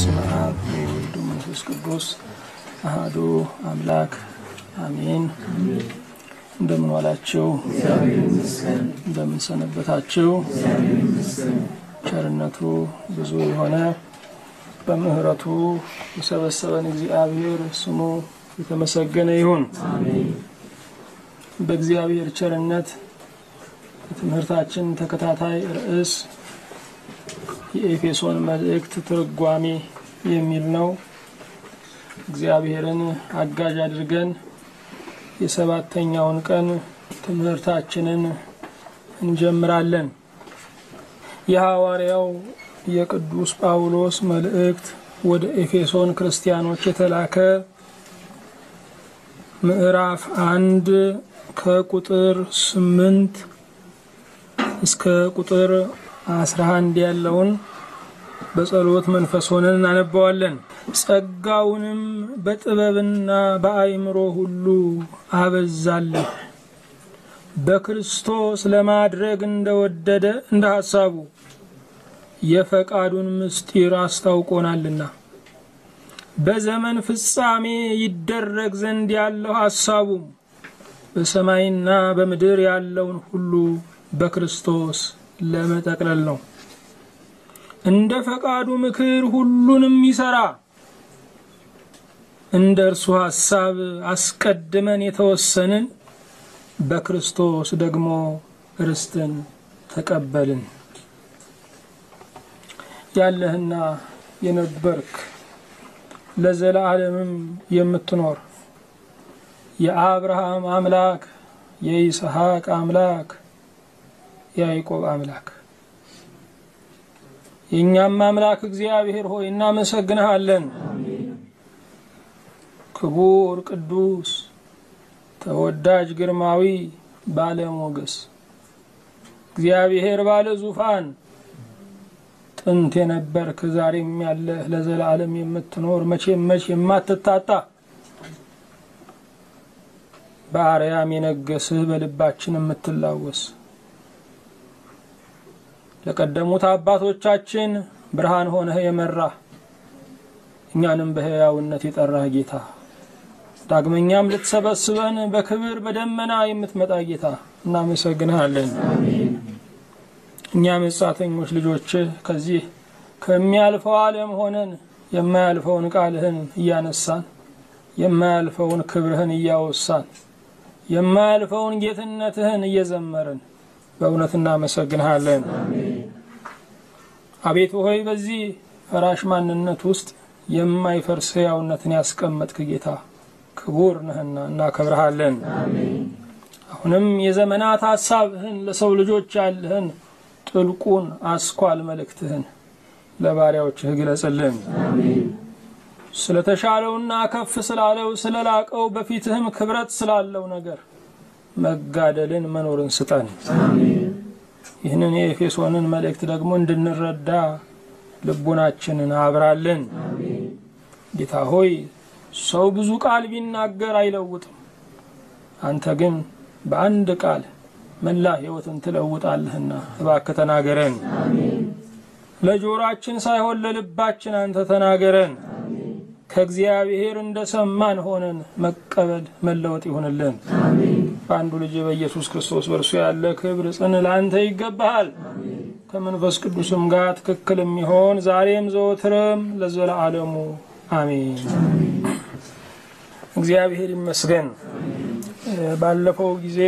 በስመ አብ ወወልድ ወመንፈስ ቅዱስ አሐዱ አምላክ አሜን። እንደምን ዋላችሁ? እንደምን ሰነበታችሁ? ቸርነቱ ብዙ የሆነ በምሕረቱ የሰበሰበን እግዚአብሔር ስሙ የተመሰገነ ይሁን። በእግዚአብሔር ቸርነት የትምህርታችን ተከታታይ ርዕስ የኤፌሶን መልእክት ትርጓሜ የሚል ነው። እግዚአብሔርን አጋዥ አድርገን የሰባተኛውን ቀን ትምህርታችንን እንጀምራለን። የሐዋርያው የቅዱስ ጳውሎስ መልእክት ወደ ኤፌሶን ክርስቲያኖች የተላከ ምዕራፍ አንድ ከቁጥር ስምንት እስከ ቁጥር አስራ አንድ ያለውን በጸሎት መንፈስ ሆነን እናነባዋለን። ጸጋውንም በጥበብና በአእምሮ ሁሉ አበዛለን በክርስቶስ ለማድረግ እንደወደደ እንደ ሐሳቡ የፈቃዱን ምስጢር አስታውቆናልና በዘመን ፍጻሜ ይደረግ ዘንድ ያለው ሐሳቡም በሰማይና በምድር ያለውን ሁሉ በክርስቶስ ለመጠቅለል ነው። እንደ ፈቃዱ ምክር ሁሉንም ይሰራ እንደ እርሱ ሐሳብ አስቀድመን የተወሰንን በክርስቶስ ደግሞ ርስትን ተቀበልን። ያለህና የነበርክ ለዘላለምም የምትኖር የአብርሃም አምላክ የይስሐቅ አምላክ የያዕቆብ አምላክ የእኛም አምላክ እግዚአብሔር ሆይ እናመሰግንሃለን። ክቡር ቅዱስ ተወዳጅ ግርማዊ ባለ ሞገስ እግዚአብሔር ባለ ዙፋን ጥንት የነበርክ ዛሬም ያለህ ለዘላለም የምትኖር መቼም መች የማትታጣ በአርያም የነገስህ በልባችን የምትላወስ ለቀደሙት አባቶቻችን ብርሃን ሆነህ የመራህ እኛንም በሕያውነት የጠራህ ጌታ ዳግመኛም ልትሰበስበን በክብር በደመና የምትመጣ ጌታ እናመሰግንሃለን። እኛ መጻተኞች ልጆችህ ከዚህ ከሚያልፈው ዓለም ሆነን የማያልፈውን ቃልህን እያነሳን የማያልፈውን ክብርህን እያወሳን የማያልፈውን ጌትነትህን እየዘመርን በእውነት እናመሰግንሃለን። አቤቱ ሆይ በዚህ ፈራሽ ማንነት ውስጥ የማይፈርስ ሕያውነትን ያስቀመጥክ ጌታ ክቡር ነህና እናከብረሃለን። አሁንም የዘመናት ሀሳብህን ለሰው ልጆች ያለህን ጥልቁን አስኳል መልእክትህን ለባሪያዎችህ ግለጽልን። ስለተሻለውና ከፍ ስላለው ስለላቀው በፊትህም ክብረት ስላለው ነገር መጋደልን መኖርን ስጠን። ይህንን የኤፌሶንን መልእክት ደግሞ እንድንረዳ ልቡናችንን አብራልን። ጌታ ሆይ ሰው ብዙ ቃል ቢናገር አይለውጥም፣ አንተ ግን በአንድ ቃል መላ ሕይወትን ትለውጣለህና እባክህ ተናገረን። ለጆሮአችን ሳይሆን ለልባችን አንተ ተናገረን። ከእግዚአብሔር እንደ ሰማን ሆነን መቀበል መለወጥ ይሆንልን። በአንዱ ልጅ በኢየሱስ ክርስቶስ በእርሱ ያለ ክብር ጽን ለአንተ ይገባሃል። ከመንፈስ ቅዱስም ጋር ትክክል የሚሆን ዛሬም ዘወትርም ለዘለዓለሙ አሜን። እግዚአብሔር ይመስገን። ባለፈው ጊዜ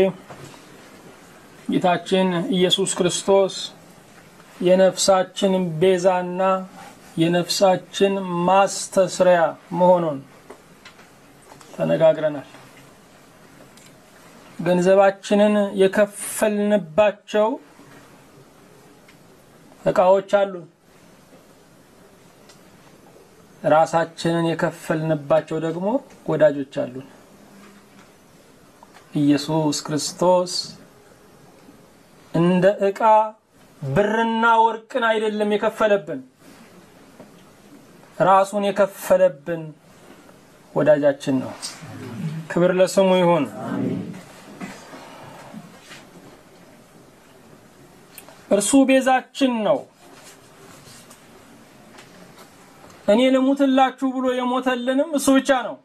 ጌታችን ኢየሱስ ክርስቶስ የነፍሳችን ቤዛና የነፍሳችን ማስተስሪያ መሆኑን ተነጋግረናል። ገንዘባችንን የከፈልንባቸው እቃዎች አሉን። ራሳችንን የከፈልንባቸው ደግሞ ወዳጆች አሉን። ኢየሱስ ክርስቶስ እንደ ዕቃ ብርና ወርቅን አይደለም የከፈለብን፣ ራሱን የከፈለብን ወዳጃችን ነው። ክብር ለስሙ ይሁን። እርሱ ቤዛችን ነው። እኔ ልሙትላችሁ ብሎ የሞተልንም እሱ ብቻ ነው።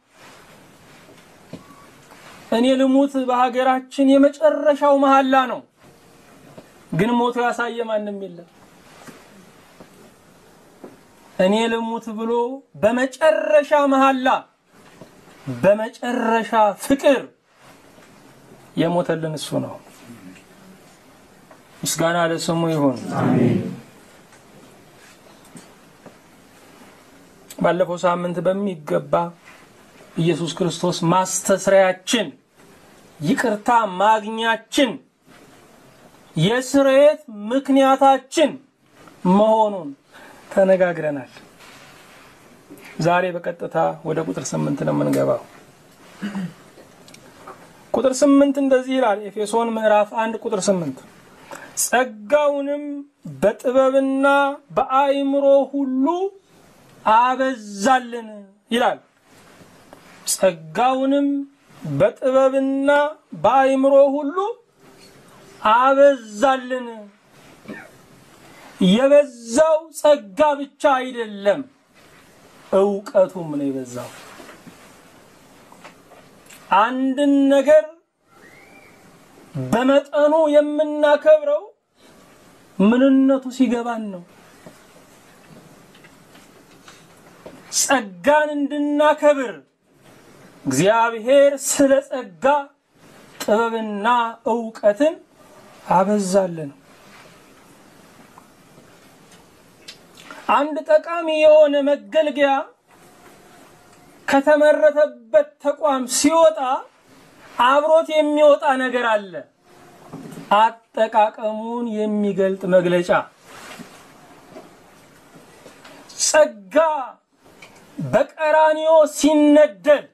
እኔ ልሙት በሀገራችን የመጨረሻው መሐላ ነው። ግን ሞቶ ያሳየ ማንም የለም። እኔ ልሙት ብሎ በመጨረሻ መሐላ በመጨረሻ ፍቅር የሞተልን እሱ ነው። ምስጋና ለስሙ ይሁን። ባለፈው ሳምንት በሚገባ ኢየሱስ ክርስቶስ ማስተስሪያችን፣ ይቅርታ ማግኛችን፣ የስርየት ምክንያታችን መሆኑን ተነጋግረናል። ዛሬ በቀጥታ ወደ ቁጥር ስምንት ነው የምንገባው። ቁጥር ስምንት እንደዚህ ይላል። ኤፌሶን ምዕራፍ አንድ ቁጥር ስምንት ጸጋውንም በጥበብና በአእምሮ ሁሉ አበዛልን ይላል። ጸጋውንም በጥበብና በአእምሮ ሁሉ አበዛልን። የበዛው ጸጋ ብቻ አይደለም፣ እውቀቱም ነው የበዛው። አንድን ነገር በመጠኑ የምናከብረው ምንነቱ ሲገባን ነው። ጸጋን እንድናከብር እግዚአብሔር ስለ ጸጋ ጥበብና እውቀትን አበዛልን። አንድ ጠቃሚ የሆነ መገልገያ ከተመረተበት ተቋም ሲወጣ አብሮት የሚወጣ ነገር አለ። አጠቃቀሙን የሚገልጥ መግለጫ። ጸጋ በቀራኒዮ ሲነደል፣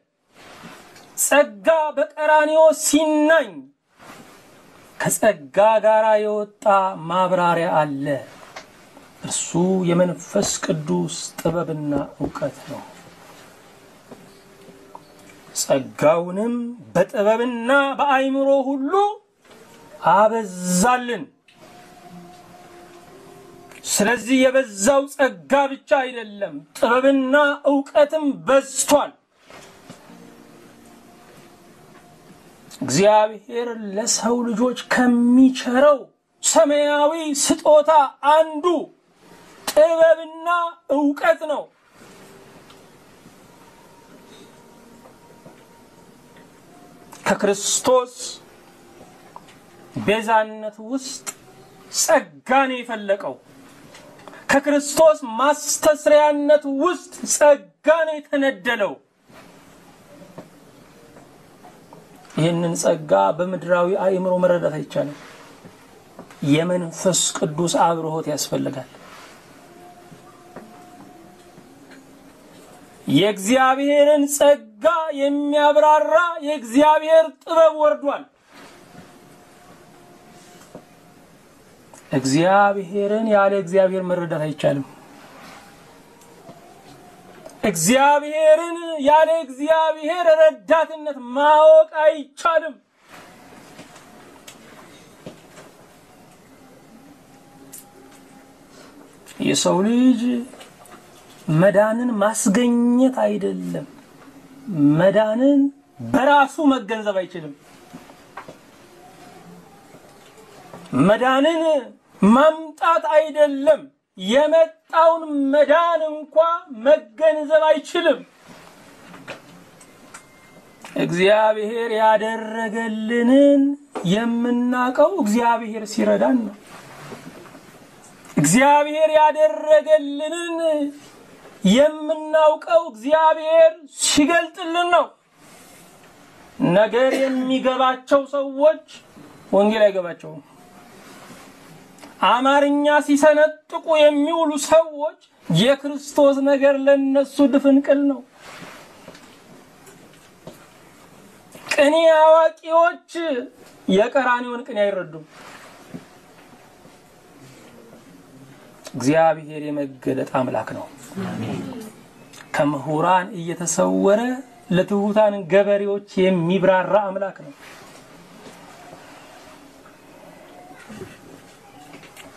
ጸጋ በቀራኒዮ ሲናኝ ከጸጋ ጋር የወጣ ማብራሪያ አለ። እርሱ የመንፈስ ቅዱስ ጥበብና እውቀት ነው። ጸጋውንም በጥበብና በአእምሮ ሁሉ አበዛልን። ስለዚህ የበዛው ጸጋ ብቻ አይደለም፣ ጥበብና እውቀትም በዝቷል። እግዚአብሔር ለሰው ልጆች ከሚቸረው ሰማያዊ ስጦታ አንዱ ጥበብና እውቀት ነው። ከክርስቶስ ቤዛነት ውስጥ ጸጋን የፈለቀው ከክርስቶስ ማስተስሪያነት ውስጥ ጸጋን የተነደለው ይህንን ጸጋ በምድራዊ አእምሮ መረዳት አይቻልም። የመንፈስ ቅዱስ አብርሆት ያስፈልጋል። የእግዚአብሔርን ጸጋ የሚያብራራ የእግዚአብሔር ጥበብ ወርዷል። እግዚአብሔርን ያለ እግዚአብሔር መረዳት አይቻልም። እግዚአብሔርን ያለ እግዚአብሔር ረዳትነት ማወቅ አይቻልም። የሰው ልጅ መዳንን ማስገኘት አይደለም፣ መዳንን በራሱ መገንዘብ አይችልም። መዳንን ማምጣት አይደለም፣ የመጣውን መዳን እንኳ መገንዘብ አይችልም። እግዚአብሔር ያደረገልንን የምናውቀው እግዚአብሔር ሲረዳን ነው። እግዚአብሔር ያደረገልንን የምናውቀው እግዚአብሔር ሲገልጥልን ነው። ነገር የሚገባቸው ሰዎች ወንጌል አይገባቸውም። አማርኛ ሲሰነጥቁ የሚውሉ ሰዎች የክርስቶስ ነገር ለነሱ ድፍንቅል ነው። ቅኔ አዋቂዎች የቀራኒውን ቅኔ አይረዱም። እግዚአብሔር የመገለጥ አምላክ ነው። ከምሁራን እየተሰወረ ለትሑታን ገበሬዎች የሚብራራ አምላክ ነው።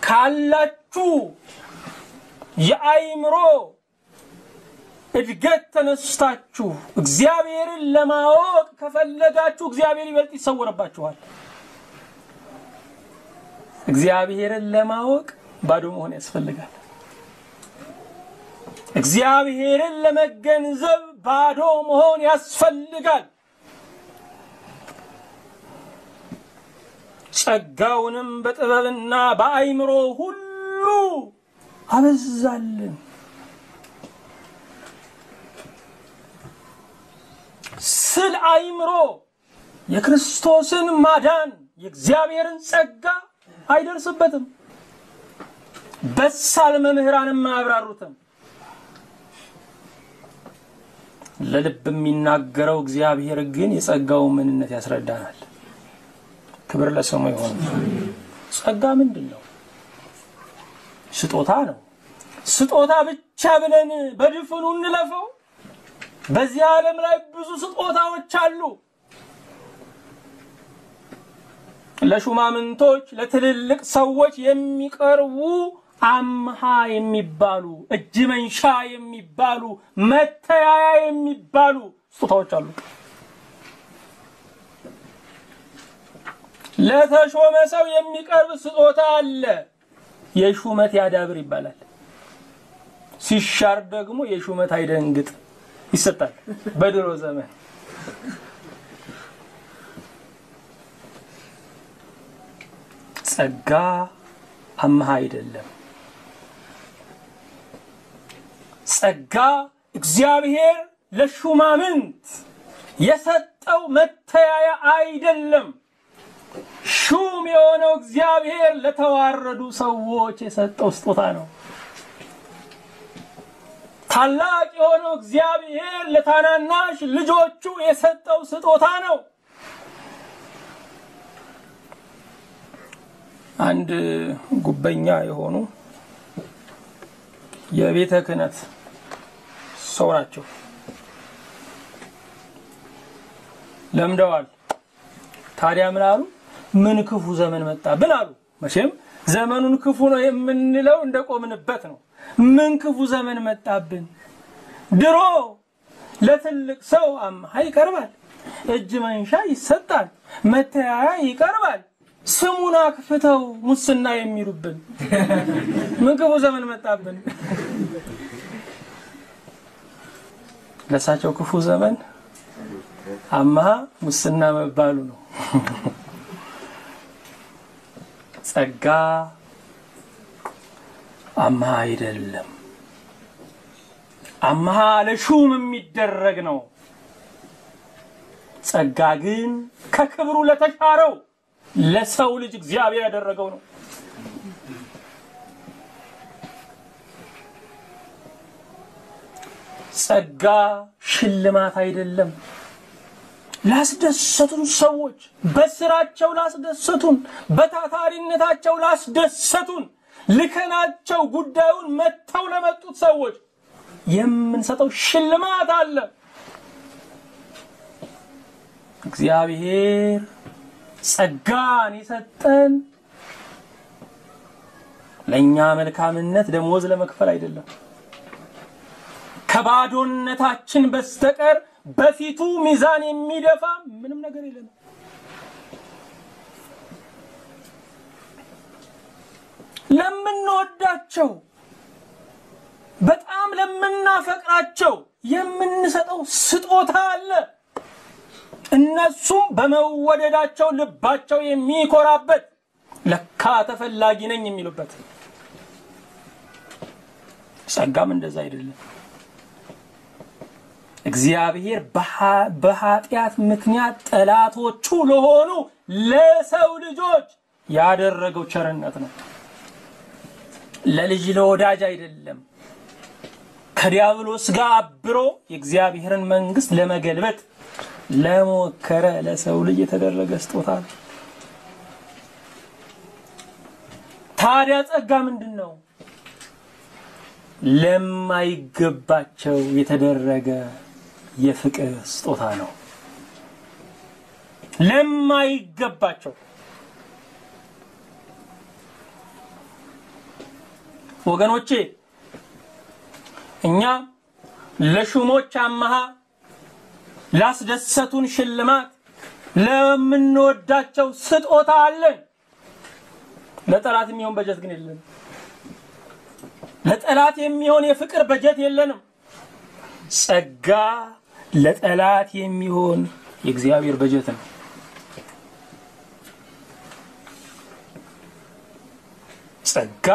ካላችሁ የአይምሮ እድገት ተነስታችሁ እግዚአብሔርን ለማወቅ ከፈለጋችሁ እግዚአብሔር ይበልጥ ይሰወርባችኋል። እግዚአብሔርን ለማወቅ ባዶ መሆን ያስፈልጋል። እግዚአብሔርን ለመገንዘብ ባዶ መሆን ያስፈልጋል። ጸጋውንም በጥበብና በአይምሮ ሁሉ አበዛልን። ስለ አይምሮ የክርስቶስን ማዳን የእግዚአብሔርን ጸጋ አይደርስበትም። በሳል መምህራንም አያብራሩትም። ለልብ የሚናገረው እግዚአብሔር ግን የጸጋውን ምንነት ያስረዳናል። ክብር ለስሙ ይሆን። ጸጋ ምንድን ነው? ስጦታ ነው። ስጦታ ብቻ ብለን በድፍኑ እንለፈው? በዚህ ዓለም ላይ ብዙ ስጦታዎች አሉ። ለሹማምንቶች፣ ለትልልቅ ሰዎች የሚቀርቡ አምሃ የሚባሉ እጅ መንሻ የሚባሉ መተያያ የሚባሉ ስጦታዎች አሉ። ለተሾመ ሰው የሚቀርብ ስጦታ አለ። የሹመት ያዳብር ይባላል። ሲሻር ደግሞ የሹመት አይደንግጥ ይሰጣል። በድሮ ዘመን ጸጋ አምሃ አይደለም። ጸጋ እግዚአብሔር ለሹማምንት የሰጠው መተያያ አይደለም። ሹም የሆነው እግዚአብሔር ለተዋረዱ ሰዎች የሰጠው ስጦታ ነው። ታላቅ የሆነው እግዚአብሔር ለታናናሽ ልጆቹ የሰጠው ስጦታ ነው። አንድ ጉበኛ የሆኑ የቤተ ክህነት ሰው ናቸው። ለምደዋል። ታዲያ ምን አሉ? ምን ክፉ ዘመን መጣብን አሉ። መቼም ዘመኑን ክፉ ነው የምንለው እንደቆምንበት ነው። ምን ክፉ ዘመን መጣብን። ድሮ ለትልቅ ሰው አምሃ ይቀርባል፣ እጅ መንሻ ይሰጣል፣ መተያያ ይቀርባል። ስሙን አክፍተው ሙስና የሚሉብን ክፉ ዘመን መጣብን። ለእሳቸው ክፉ ዘመን አምሃ ሙስና መባሉ ነው። ጸጋ አምሃ አይደለም። አምሃ ለሹም የሚደረግ ነው። ጸጋ ግን ከክብሩ ለተሻረው ለሰው ልጅ እግዚአብሔር ያደረገው ነው። ጸጋ ሽልማት አይደለም። ላስደሰቱን ሰዎች በስራቸው ላስደሰቱን፣ በታታሪነታቸው ላስደሰቱን፣ ልከናቸው ጉዳዩን መጥተው ለመጡት ሰዎች የምንሰጠው ሽልማት አለ። እግዚአብሔር ጸጋን የሰጠን ለእኛ መልካምነት ደሞዝ ለመክፈል አይደለም። ከባዶነታችን በስተቀር በፊቱ ሚዛን የሚደፋ ምንም ነገር የለም። ለምንወዳቸው በጣም ለምናፈቅራቸው የምንሰጠው ስጦታ አለ። እነሱም በመወደዳቸው ልባቸው የሚኮራበት ለካ ተፈላጊ ነኝ የሚሉበት። ጸጋም እንደዛ አይደለም። እግዚአብሔር በኃጢአት ምክንያት ጠላቶቹ ለሆኑ ለሰው ልጆች ያደረገው ቸርነት ነው። ለልጅ ለወዳጅ አይደለም። ከዲያብሎስ ጋር አብሮ የእግዚአብሔርን መንግስት ለመገልበጥ ለሞከረ ለሰው ልጅ የተደረገ ስጦታ ነው። ታዲያ ጸጋ ምንድን ነው? ለማይገባቸው የተደረገ የፍቅር ስጦታ ነው። ለማይገባቸው ወገኖቼ እኛ ለሹሞች አመሃ ላስደሰቱን ሽልማት ለምንወዳቸው ስጦታ አለን። ለጠላት የሚሆን በጀት ግን የለንም። ለጠላት የሚሆን የፍቅር በጀት የለንም። ጸጋ ለጠላት የሚሆን የእግዚአብሔር በጀት ነው። ጸጋ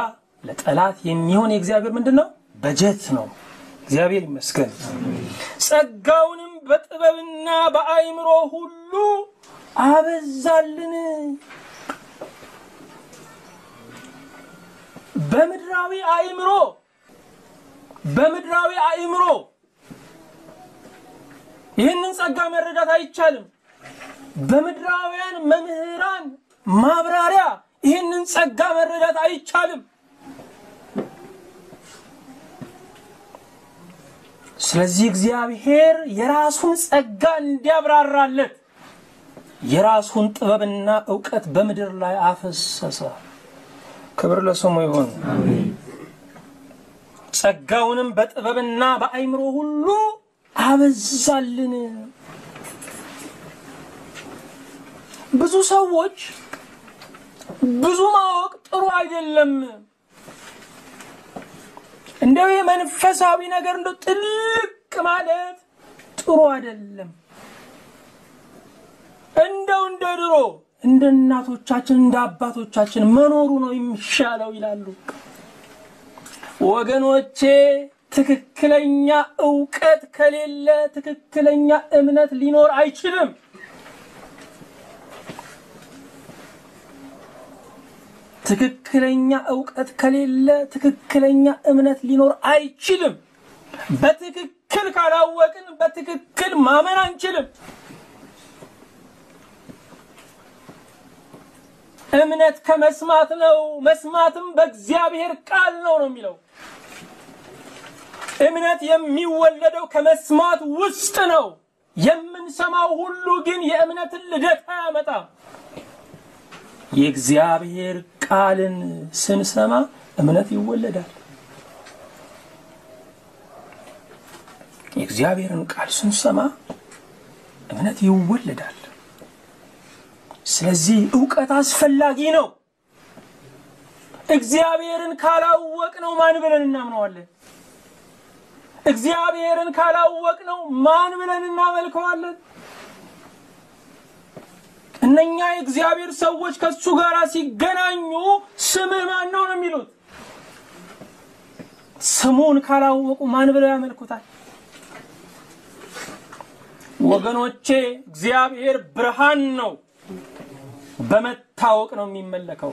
ለጠላት የሚሆን የእግዚአብሔር ምንድን ነው? በጀት ነው። እግዚአብሔር ይመስገን። ጸጋውንም በጥበብና በአእምሮ ሁሉ አበዛልን። በምድራዊ አእምሮ በምድራዊ አእምሮ ይህንን ጸጋ መረዳት አይቻልም። በምድራውያን መምህራን ማብራሪያ ይህንን ጸጋ መረዳት አይቻልም። ስለዚህ እግዚአብሔር የራሱን ጸጋ እንዲያብራራለት የራሱን ጥበብና እውቀት በምድር ላይ አፈሰሰ። ክብር ለስሙ ይሁን። ጸጋውንም በጥበብና በአእምሮ ሁሉ አበዛልን። ብዙ ሰዎች ብዙ ማወቅ ጥሩ አይደለም፣ እንደው የመንፈሳዊ ነገር እንደው ጥልቅ ማለት ጥሩ አይደለም፣ እንደው እንደ ድሮ እንደ እናቶቻችን እንደ አባቶቻችን መኖሩ ነው የሚሻለው ይላሉ። ወገኖቼ ትክክለኛ እውቀት ከሌለ ትክክለኛ እምነት ሊኖር አይችልም። ትክክለኛ እውቀት ከሌለ ትክክለኛ እምነት ሊኖር አይችልም። በትክክል ካላወቅን በትክክል ማመን አንችልም። እምነት ከመስማት ነው፣ መስማትም በእግዚአብሔር ቃል ነው ነው የሚለው። እምነት የሚወለደው ከመስማት ውስጥ ነው። የምንሰማው ሁሉ ግን የእምነትን ልደት አያመጣም። የእግዚአብሔር ቃልን ስንሰማ እምነት ይወለዳል። የእግዚአብሔርን ቃል ስንሰማ እምነት ይወለዳል። ስለዚህ እውቀት አስፈላጊ ነው። እግዚአብሔርን ካላወቅ ነው ማን ብለን እናምነዋለን? እግዚአብሔርን ካላወቅ ነው ማን ብለን እናመልከዋለን? እነኛ የእግዚአብሔር ሰዎች ከሱ ጋር ሲገናኙ ስምህ ማን ነው ነው የሚሉት። ስሙን ካላወቁ ማን ብለው ያመልኩታል? ወገኖቼ እግዚአብሔር ብርሃን ነው። በመታወቅ ነው የሚመለከው።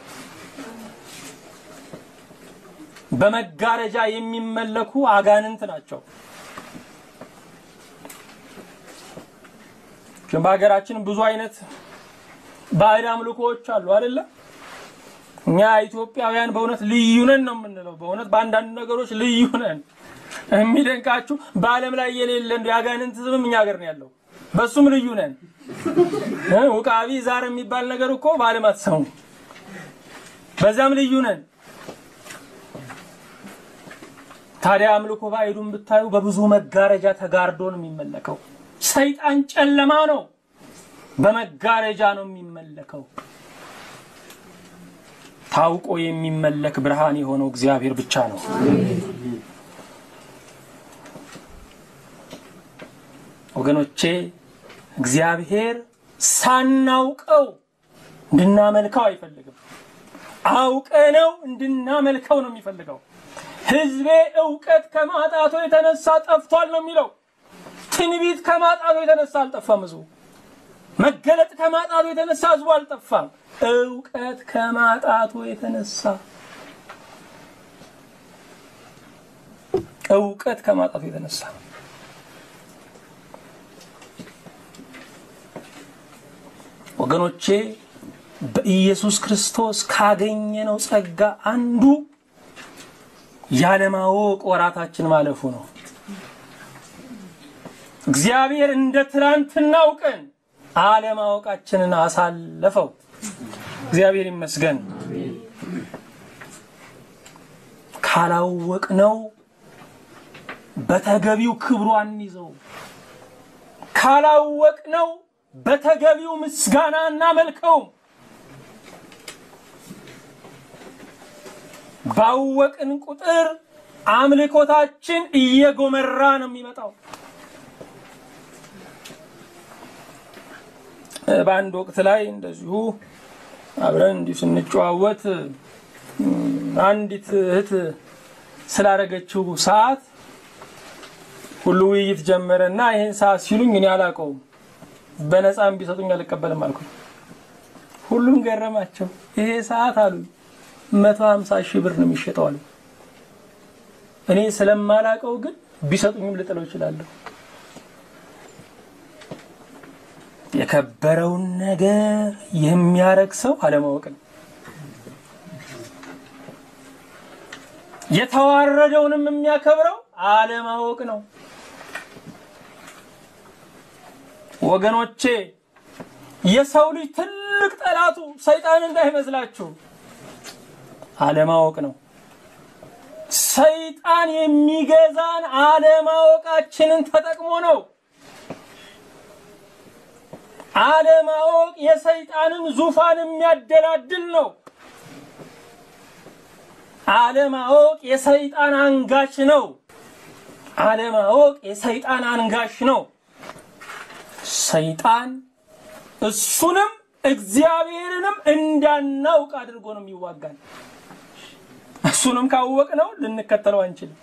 በመጋረጃ የሚመለኩ አጋንንት ናቸው። ግን በሀገራችን ብዙ አይነት ባዕድ አምልኮዎች አሉ አይደለ? እኛ ኢትዮጵያውያን በእውነት ልዩ ነን ነው የምንለው። በእውነት በአንዳንድ ነገሮች ልዩ ነን። የሚደንቃችሁ በዓለም ላይ የሌለ እንደ የአጋንንት ስምም እኛ ሀገር ነው ያለው። በሱም ልዩ ነን። ውቃቢ ዛር የሚባል ነገር እኮ በዓለም አትሰሙ። በዛም ልዩ ነን። ታዲያ አምልኮ ባዕዱን ብታዩ በብዙ መጋረጃ ተጋርዶ ነው የሚመለከው። ሰይጣን ጨለማ ነው፣ በመጋረጃ ነው የሚመለከው። ታውቆ የሚመለክ ብርሃን የሆነው እግዚአብሔር ብቻ ነው። ወገኖቼ እግዚአብሔር ሳናውቀው እንድናመልከው አይፈልግም። አውቀነው እንድናመልከው ነው የሚፈልገው። ሕዝቤ እውቀት ከማጣቱ የተነሳ ጠፍቷል ነው የሚለው። ትንቢት ከማጣቱ የተነሳ አልጠፋም ሕዝቡ። መገለጥ ከማጣቱ የተነሳ ሕዝቡ አልጠፋም። እውቀት ከማጣቱ የተነሳ እውቀት ከማጣቱ የተነሳ ወገኖቼ በኢየሱስ ክርስቶስ ካገኘነው ጸጋ አንዱ ያለማወቅ ወራታችን ማለፉ ነው። እግዚአብሔር እንደ ትናንትናው ቀን አለማወቃችንን አሳለፈው። እግዚአብሔር ይመስገን። ካላወቅነው በተገቢው ክብሩ አንይዘው። ካላወቅነው በተገቢው ምስጋና እናመልከው። ባወቅን ቁጥር አምልኮታችን እየጎመራ ነው የሚመጣው። በአንድ ወቅት ላይ እንደዚሁ አብረን እንዲሁ ስንጨዋወት አንዲት እህት ስላደረገችው ሰዓት ሁሉ ውይይት ጀመረና ይህን ሰዓት ሲሉኝ እኔ አላውቀውም፣ በነፃም ቢሰጡኝ አልቀበልም አልኩኝ። ሁሉም ገረማቸው። ይሄ ሰዓት አሉ መቶ ሀምሳ ሺህ ብር ነው የሚሸጠው አሉ። እኔ ስለማላውቀው ግን ቢሰጡኝም ልጥለው እችላለሁ። የከበረውን ነገር የሚያረግ ሰው አለማወቅ ነው። የተዋረደውንም የሚያከብረው አለማወቅ ነው። ወገኖቼ የሰው ልጅ ትልቅ ጠላቱ ሰይጣን እንዳይመስላችሁ አለማወቅ ነው። ሰይጣን የሚገዛን አለማወቃችንን ተጠቅሞ ነው። አለማወቅ የሰይጣንን ዙፋን የሚያደላድል ነው። አለማወቅ የሰይጣን አንጋሽ ነው። አለማወቅ የሰይጣን አንጋሽ ነው። ሰይጣን እሱንም እግዚአብሔርንም እንዳናውቅ አድርጎ ነው የሚዋጋን። እሱንም ካወቅ ነው ልንከተለው አንችልም።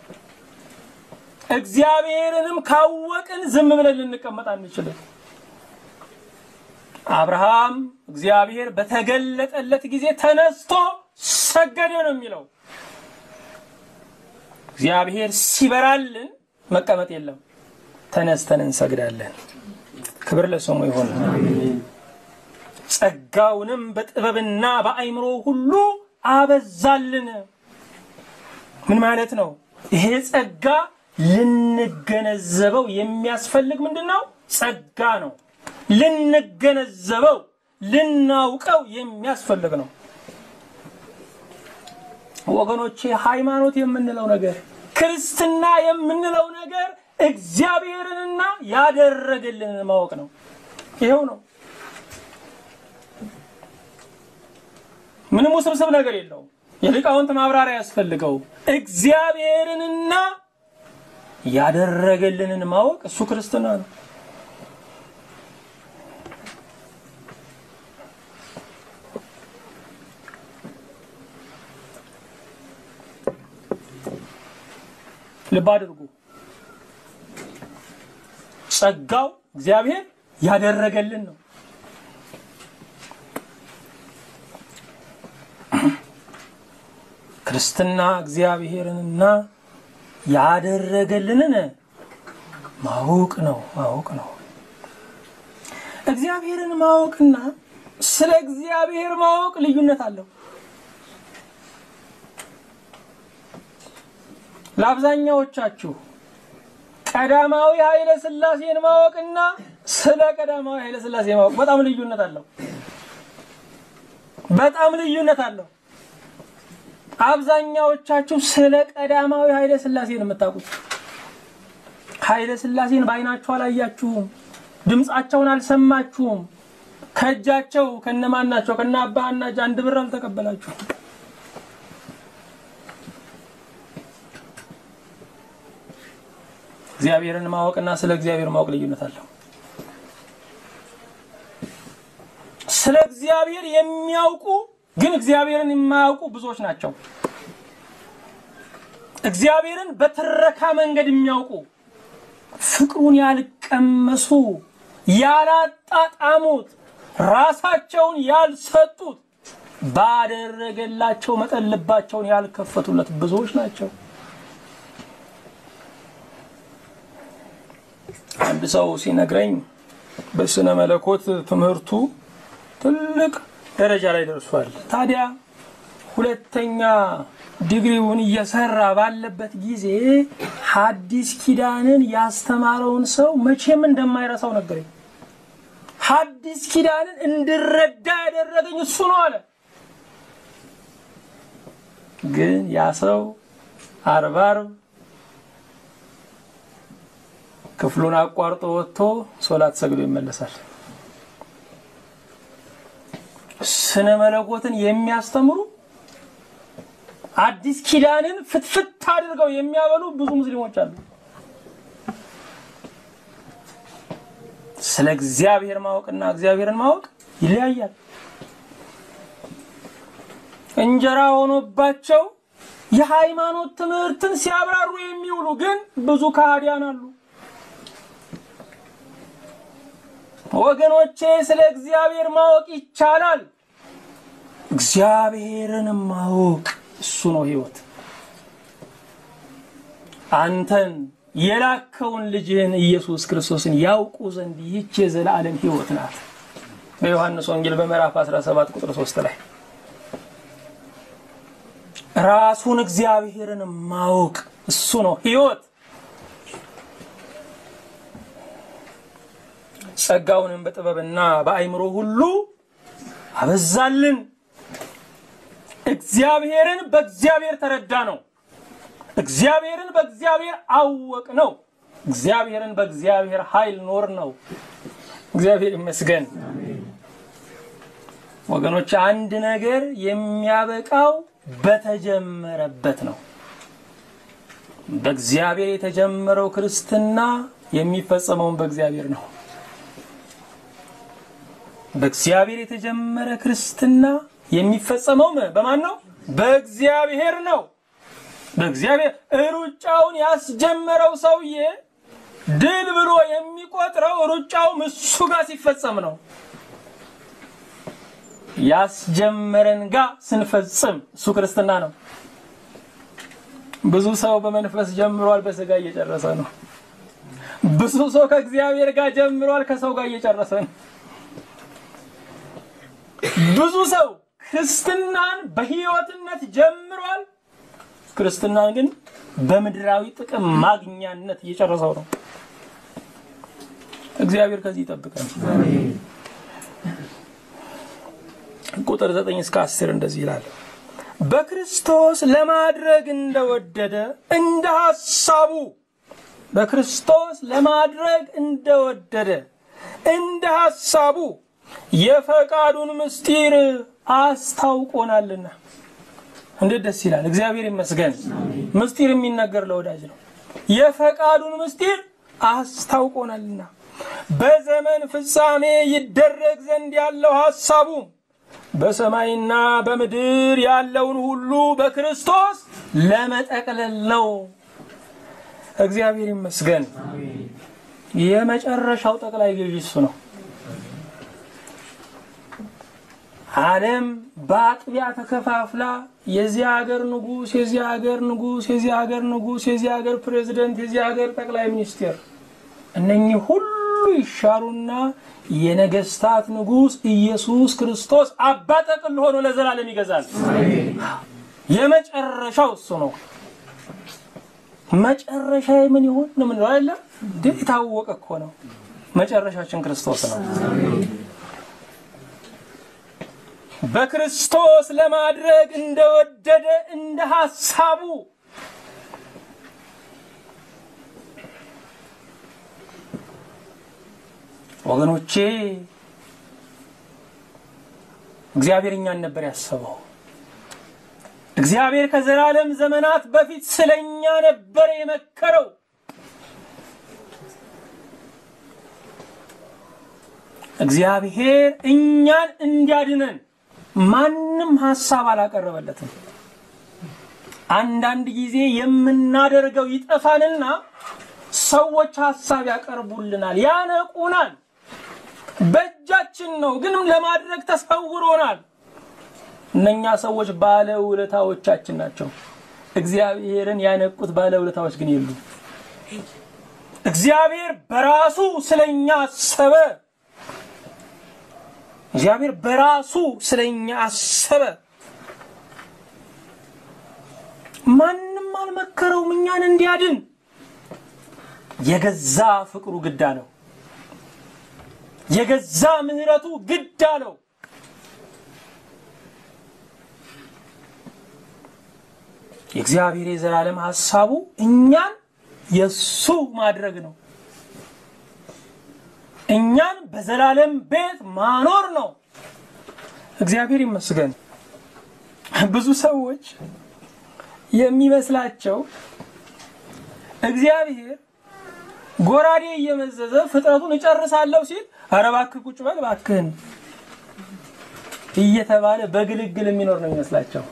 እግዚአብሔርንም ካወቅን ዝም ብለን ልንቀመጥ አንችልም። አብርሃም እግዚአብሔር በተገለጠለት ጊዜ ተነስቶ ሰገደ ነው የሚለው። እግዚአብሔር ሲበራልን መቀመጥ የለም፣ ተነስተን እንሰግዳለን። ክብር ለስሙ ይሁን። ጸጋውንም በጥበብና በአይምሮ ሁሉ አበዛልን። ምን ማለት ነው? ይሄ ጸጋ ልንገነዘበው የሚያስፈልግ ምንድን ነው? ጸጋ ነው። ልንገነዘበው ልናውቀው የሚያስፈልግ ነው። ወገኖቼ ሃይማኖት የምንለው ነገር ክርስትና የምንለው ነገር እግዚአብሔርንና ያደረገልንን ማወቅ ነው። ይኸው ነው። ምንም ውስብስብ ነገር የለውም። የሊቃውንት ማብራሪያ ያስፈልገው እግዚአብሔርንና ያደረገልንን ማወቅ እሱ ክርስትና ነው። ልብ አድርጉ። ጸጋው እግዚአብሔር ያደረገልን ነው። ክርስትና እግዚአብሔርንና ያደረገልንን ማወቅ ነው ማወቅ ነው። እግዚአብሔርን ማወቅና ስለ እግዚአብሔር ማወቅ ልዩነት አለው። ለአብዛኛዎቻችሁ ቀዳማዊ ኃይለ ሥላሴን ማወቅና ስለ ቀዳማዊ ኃይለ ሥላሴ ማወቅ በጣም ልዩነት አለው። በጣም ልዩነት አለው። አብዛኛዎቻችሁ ስለ ቀዳማዊ ኃይለ ሥላሴን የምታውቁት ኃይለ ሥላሴን በዓይናችሁ አላያችሁም፣ ድምፃቸውን አልሰማችሁም፣ ከእጃቸው ከነማን ናቸው ከነ አባህና እጅ አንድ ብር አልተቀበላችሁም። እግዚአብሔርን ማወቅና ስለ እግዚአብሔር ማወቅ ልዩነት አለው። ስለ እግዚአብሔር የሚያውቁ ግን እግዚአብሔርን የማያውቁ ብዙዎች ናቸው። እግዚአብሔርን በትረካ መንገድ የሚያውቁ ፍቅሩን ያልቀመሱ፣ ያላጣጣሙት፣ ራሳቸውን ያልሰጡት፣ ባደረገላቸው መጠን ልባቸውን ያልከፈቱለት ብዙዎች ናቸው። አንድ ሰው ሲነግረኝ በስነ መለኮት ትምህርቱ ትልቅ ደረጃ ላይ ደርሷል። ታዲያ ሁለተኛ ዲግሪውን እየሰራ ባለበት ጊዜ ሐዲስ ኪዳንን ያስተማረውን ሰው መቼም እንደማይረሳው ነገረኝ። ሐዲስ ኪዳንን እንድረዳ ያደረገኝ እሱ ነው አለ። ግን ያ ሰው አርባ አርብ ክፍሉን አቋርጦ ወጥቶ ሶላት ሰግዶ ይመለሳል። ስነ መለኮትን የሚያስተምሩ አዲስ ኪዳንን ፍትፍት አድርገው የሚያበሉ ብዙ ሙስሊሞች አሉ። ስለ እግዚአብሔር ማወቅና እግዚአብሔርን ማወቅ ይለያያል። እንጀራ ሆኖባቸው የሃይማኖት ትምህርትን ሲያብራሩ የሚውሉ ግን ብዙ ከሃዲያን አሉ። ወገኖቼ ስለ እግዚአብሔር ማወቅ ይቻላል። እግዚአብሔርን ማወቅ እሱ ነው ሕይወት። አንተን የላከውን ልጅህን ኢየሱስ ክርስቶስን ያውቁ ዘንድ ይህች የዘላለም ሕይወት ናት። በዮሐንስ ወንጌል በምዕራፍ 17 ቁጥር 3 ላይ ራሱን እግዚአብሔርን ማወቅ እሱ ነው ሕይወት። ጸጋውንም በጥበብና በአይምሮ ሁሉ አበዛልን። እግዚአብሔርን በእግዚአብሔር ተረዳ ነው። እግዚአብሔርን በእግዚአብሔር አወቅ ነው። እግዚአብሔርን በእግዚአብሔር ኃይል ኖር ነው። እግዚአብሔር ይመስገን ወገኖች። አንድ ነገር የሚያበቃው በተጀመረበት ነው። በእግዚአብሔር የተጀመረው ክርስትና የሚፈጸመውን በእግዚአብሔር ነው። በእግዚአብሔር የተጀመረ ክርስትና የሚፈጸመው በማን ነው? በእግዚአብሔር ነው። በእግዚአብሔር ሩጫውን ያስጀመረው ሰውዬ ድል ብሎ የሚቆጥረው ሩጫውም እሱ ጋር ሲፈጸም ነው። ያስጀመረን ጋር ስንፈጽም እሱ ክርስትና ነው። ብዙ ሰው በመንፈስ ጀምሯል፣ በስጋ እየጨረሰ ነው። ብዙ ሰው ከእግዚአብሔር ጋር ጀምሯል፣ ከሰው ጋር እየጨረሰ ነው። ብዙ ሰው ክርስትናን በሕይወትነት ጀምሯል፣ ክርስትናን ግን በምድራዊ ጥቅም ማግኛነት እየጨረሰው ነው። እግዚአብሔር ከዚህ ይጠብቃል። ቁጥር ዘጠኝ እስከ አስር እንደዚህ ይላል። በክርስቶስ ለማድረግ እንደወደደ እንደ ሐሳቡ በክርስቶስ ለማድረግ እንደወደደ እንደ ሐሳቡ የፈቃዱን ምስጢር አስታውቆናልና። እንዴት ደስ ይላል! እግዚአብሔር ይመስገን። ምስጢር የሚነገር ለወዳጅ ነው። የፈቃዱን ምስጢር አስታውቆናልና በዘመን ፍጻሜ ይደረግ ዘንድ ያለው ሐሳቡ በሰማይና በምድር ያለውን ሁሉ በክርስቶስ ለመጠቅለል ነው። እግዚአብሔር ይመስገን። የመጨረሻው ጠቅላይ ገዢ እሱ ነው። ዓለም በአጥቢያ ተከፋፍላ የዚህ ሀገር ንጉሥ፣ የዚህ ሀገር ንጉሥ፣ የዚህ ሀገር ንጉሥ፣ የዚህ ሀገር ፕሬዝደንት፣ የዚህ ሀገር ጠቅላይ ሚኒስቴር እነኚህ ሁሉ ይሻሩና የነገስታት ንጉሥ ኢየሱስ ክርስቶስ አባ ጠቅል ሆኖ ለዘላለም ይገዛል። የመጨረሻው እሱ ነው። መጨረሻ ምን ይሆን ነው የምንለው አይደለም? የታወቀ እኮ ነው። መጨረሻችን ክርስቶስ ነው። በክርስቶስ ለማድረግ እንደወደደ እንደ ሐሳቡ ወገኖቼ እግዚአብሔር እኛን ነበር ያሰበው። እግዚአብሔር ከዘላለም ዘመናት በፊት ስለኛ ነበር የመከረው። እግዚአብሔር እኛን እንዲያድነን ማንም ሐሳብ አላቀረበለትም። አንዳንድ ጊዜ የምናደርገው ይጠፋንና ሰዎች ሐሳብ ያቀርቡልናል፣ ያነቁናል። በእጃችን ነው፣ ግን ለማድረግ ተሰውሮናል። እነኛ ሰዎች ባለውለታዎቻችን ናቸው። እግዚአብሔርን ያነቁት ባለውለታዎች ግን የሉ። እግዚአብሔር በራሱ ስለኛ አሰበ። እግዚአብሔር በራሱ ስለኛ አሰበ። ማንም አልመከረውም እኛን እንዲያድን። የገዛ ፍቅሩ ግድ አለው። የገዛ ምሕረቱ ግድ አለው። የእግዚአብሔር የዘላለም ሐሳቡ እኛን የሱ ማድረግ ነው። እኛን በዘላለም ቤት ማኖር ነው። እግዚአብሔር ይመስገን። ብዙ ሰዎች የሚመስላቸው እግዚአብሔር ጎራዴ እየመዘዘ ፍጥረቱን እጨርሳለሁ ሲል ኧረ እባክህ ቁጭ በል እባክህን እየተባለ በግልግል የሚኖር ነው የሚመስላቸው።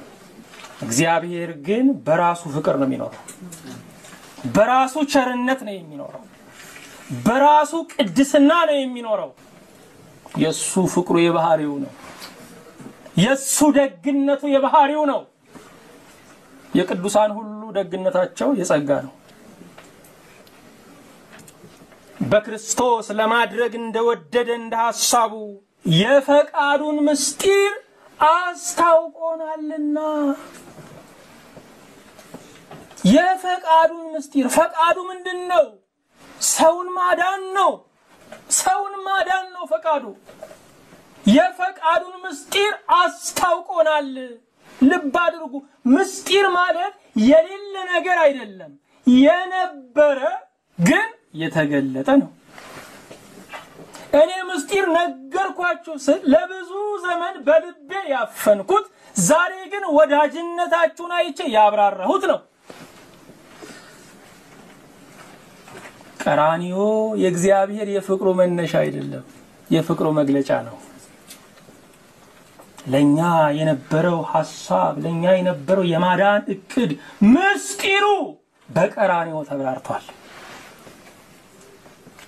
እግዚአብሔር ግን በራሱ ፍቅር ነው የሚኖረው። በራሱ ቸርነት ነው የሚኖረው። በራሱ ቅድስና ነው የሚኖረው። የሱ ፍቅሩ የባህሪው ነው። የሱ ደግነቱ የባህሪው ነው። የቅዱሳን ሁሉ ደግነታቸው የጸጋ ነው። በክርስቶስ ለማድረግ እንደወደደ እንደ ሐሳቡ የፈቃዱን ምስጢር አስታውቆናልና የፈቃዱን ምስጢር ፈቃዱ ምንድን ነው? ሰውን ማዳን ነው። ሰውን ማዳን ነው ፈቃዱ። የፈቃዱን ምስጢር አስታውቆናል። ልብ አድርጉ። ምስጢር ማለት የሌለ ነገር አይደለም፣ የነበረ ግን የተገለጠ ነው። እኔ ምስጢር ነገርኳችሁ ስል ለብዙ ዘመን በልቤ ያፈንኩት፣ ዛሬ ግን ወዳጅነታችሁን አይቼ ያብራራሁት ነው። ቀራኒዮ የእግዚአብሔር የፍቅሩ መነሻ አይደለም፣ የፍቅሩ መግለጫ ነው። ለኛ የነበረው ሐሳብ ለኛ የነበረው የማዳን እቅድ ምስጢሩ በቀራኒዮ ተብራርቷል።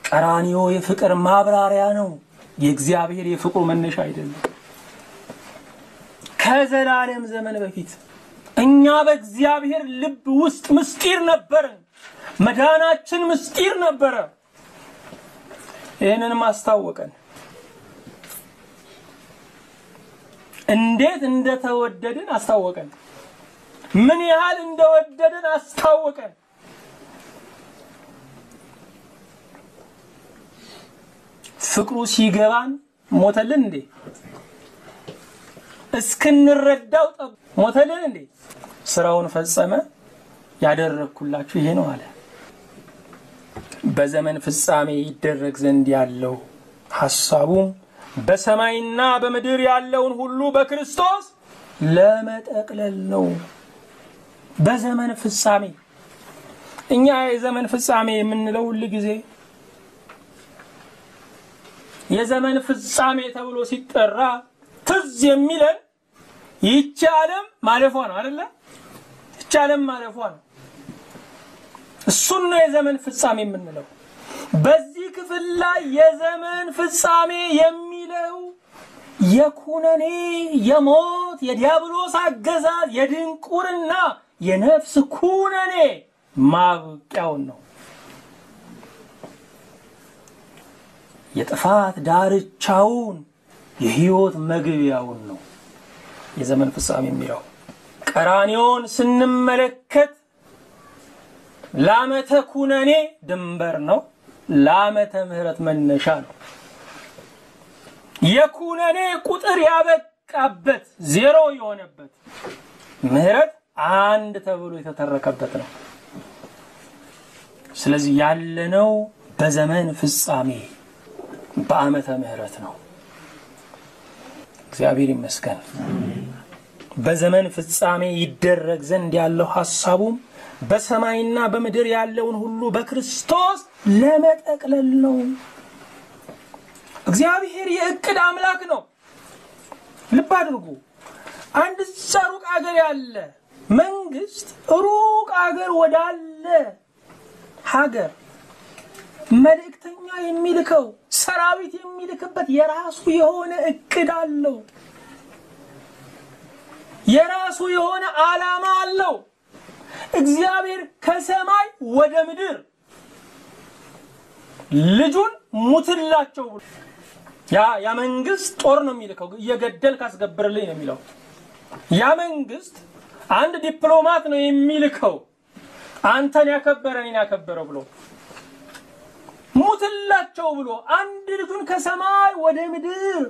ቀራኒዮ የፍቅር ማብራሪያ ነው፣ የእግዚአብሔር የፍቅሩ መነሻ አይደለም። ከዘላለም ዘመን በፊት እኛ በእግዚአብሔር ልብ ውስጥ ምስጢር ነበርን። መዳናችን ምስጢር ነበረ። ይህንንም አስታወቀን። እንዴት እንደተወደድን አስታወቀን። ምን ያህል እንደወደድን አስታወቀን። ፍቅሩ ሲገባን ሞተልን እንዴ? እስክንረዳው ጠብ ሞተልን እንዴ? ስራውን ፈጸመ። ያደረግኩላችሁ ይሄ ነው አለ። በዘመን ፍጻሜ ይደረግ ዘንድ ያለው ሐሳቡም በሰማይና በምድር ያለውን ሁሉ በክርስቶስ ለመጠቅለል ነው። በዘመን ፍጻሜ እኛ የዘመን ፍጻሜ የምንለው ሁል ጊዜ የዘመን ፍጻሜ ተብሎ ሲጠራ ትዝ የሚለን ይህች ዓለም ማለፏ ነው አይደለ? ይህች ዓለም ማለፏ ነው። እሱን ነው የዘመን ፍጻሜ የምንለው። በዚህ ክፍል ላይ የዘመን ፍጻሜ የሚለው የኩነኔ፣ የሞት፣ የዲያብሎስ አገዛዝ፣ የድንቁርና፣ የነፍስ ኩነኔ ማብቂያውን ነው። የጥፋት ዳርቻውን፣ የህይወት መግቢያውን ነው የዘመን ፍጻሜ የሚለው። ቀራኒዮን ስንመለከት ለዓመተ ኩነኔ ድንበር ነው። ለዓመተ ምሕረት መነሻ ነው። የኩነኔ ቁጥር ያበቃበት ዜሮ የሆነበት ምሕረት አንድ ተብሎ የተተረከበት ነው። ስለዚህ ያለነው በዘመን ፍጻሜ በዓመተ ምሕረት ነው። እግዚአብሔር ይመስገን። በዘመን ፍጻሜ ይደረግ ዘንድ ያለው ሐሳቡም በሰማይና በምድር ያለውን ሁሉ በክርስቶስ ለመጠቅለል ነው። እግዚአብሔር የእቅድ አምላክ ነው። ልብ አድርጉ። አንድ እዛ ሩቅ አገር ያለ መንግስት ሩቅ አገር ወዳለ ሀገር መልእክተኛ የሚልከው ሰራዊት የሚልክበት የራሱ የሆነ እቅድ አለው። የራሱ የሆነ ዓላማ አለው። እግዚአብሔር ከሰማይ ወደ ምድር ልጁን ሙትላቸው ብሎ ያ ያ መንግስት ጦር ነው የሚልከው፣ እየገደል ካስገብርልኝ ነው የሚለው። ያ መንግስት አንድ ዲፕሎማት ነው የሚልከው፣ አንተን ያከበረ እኔን ያከበረ ብሎ ሙትላቸው ብሎ አንድ ልጁን ከሰማይ ወደ ምድር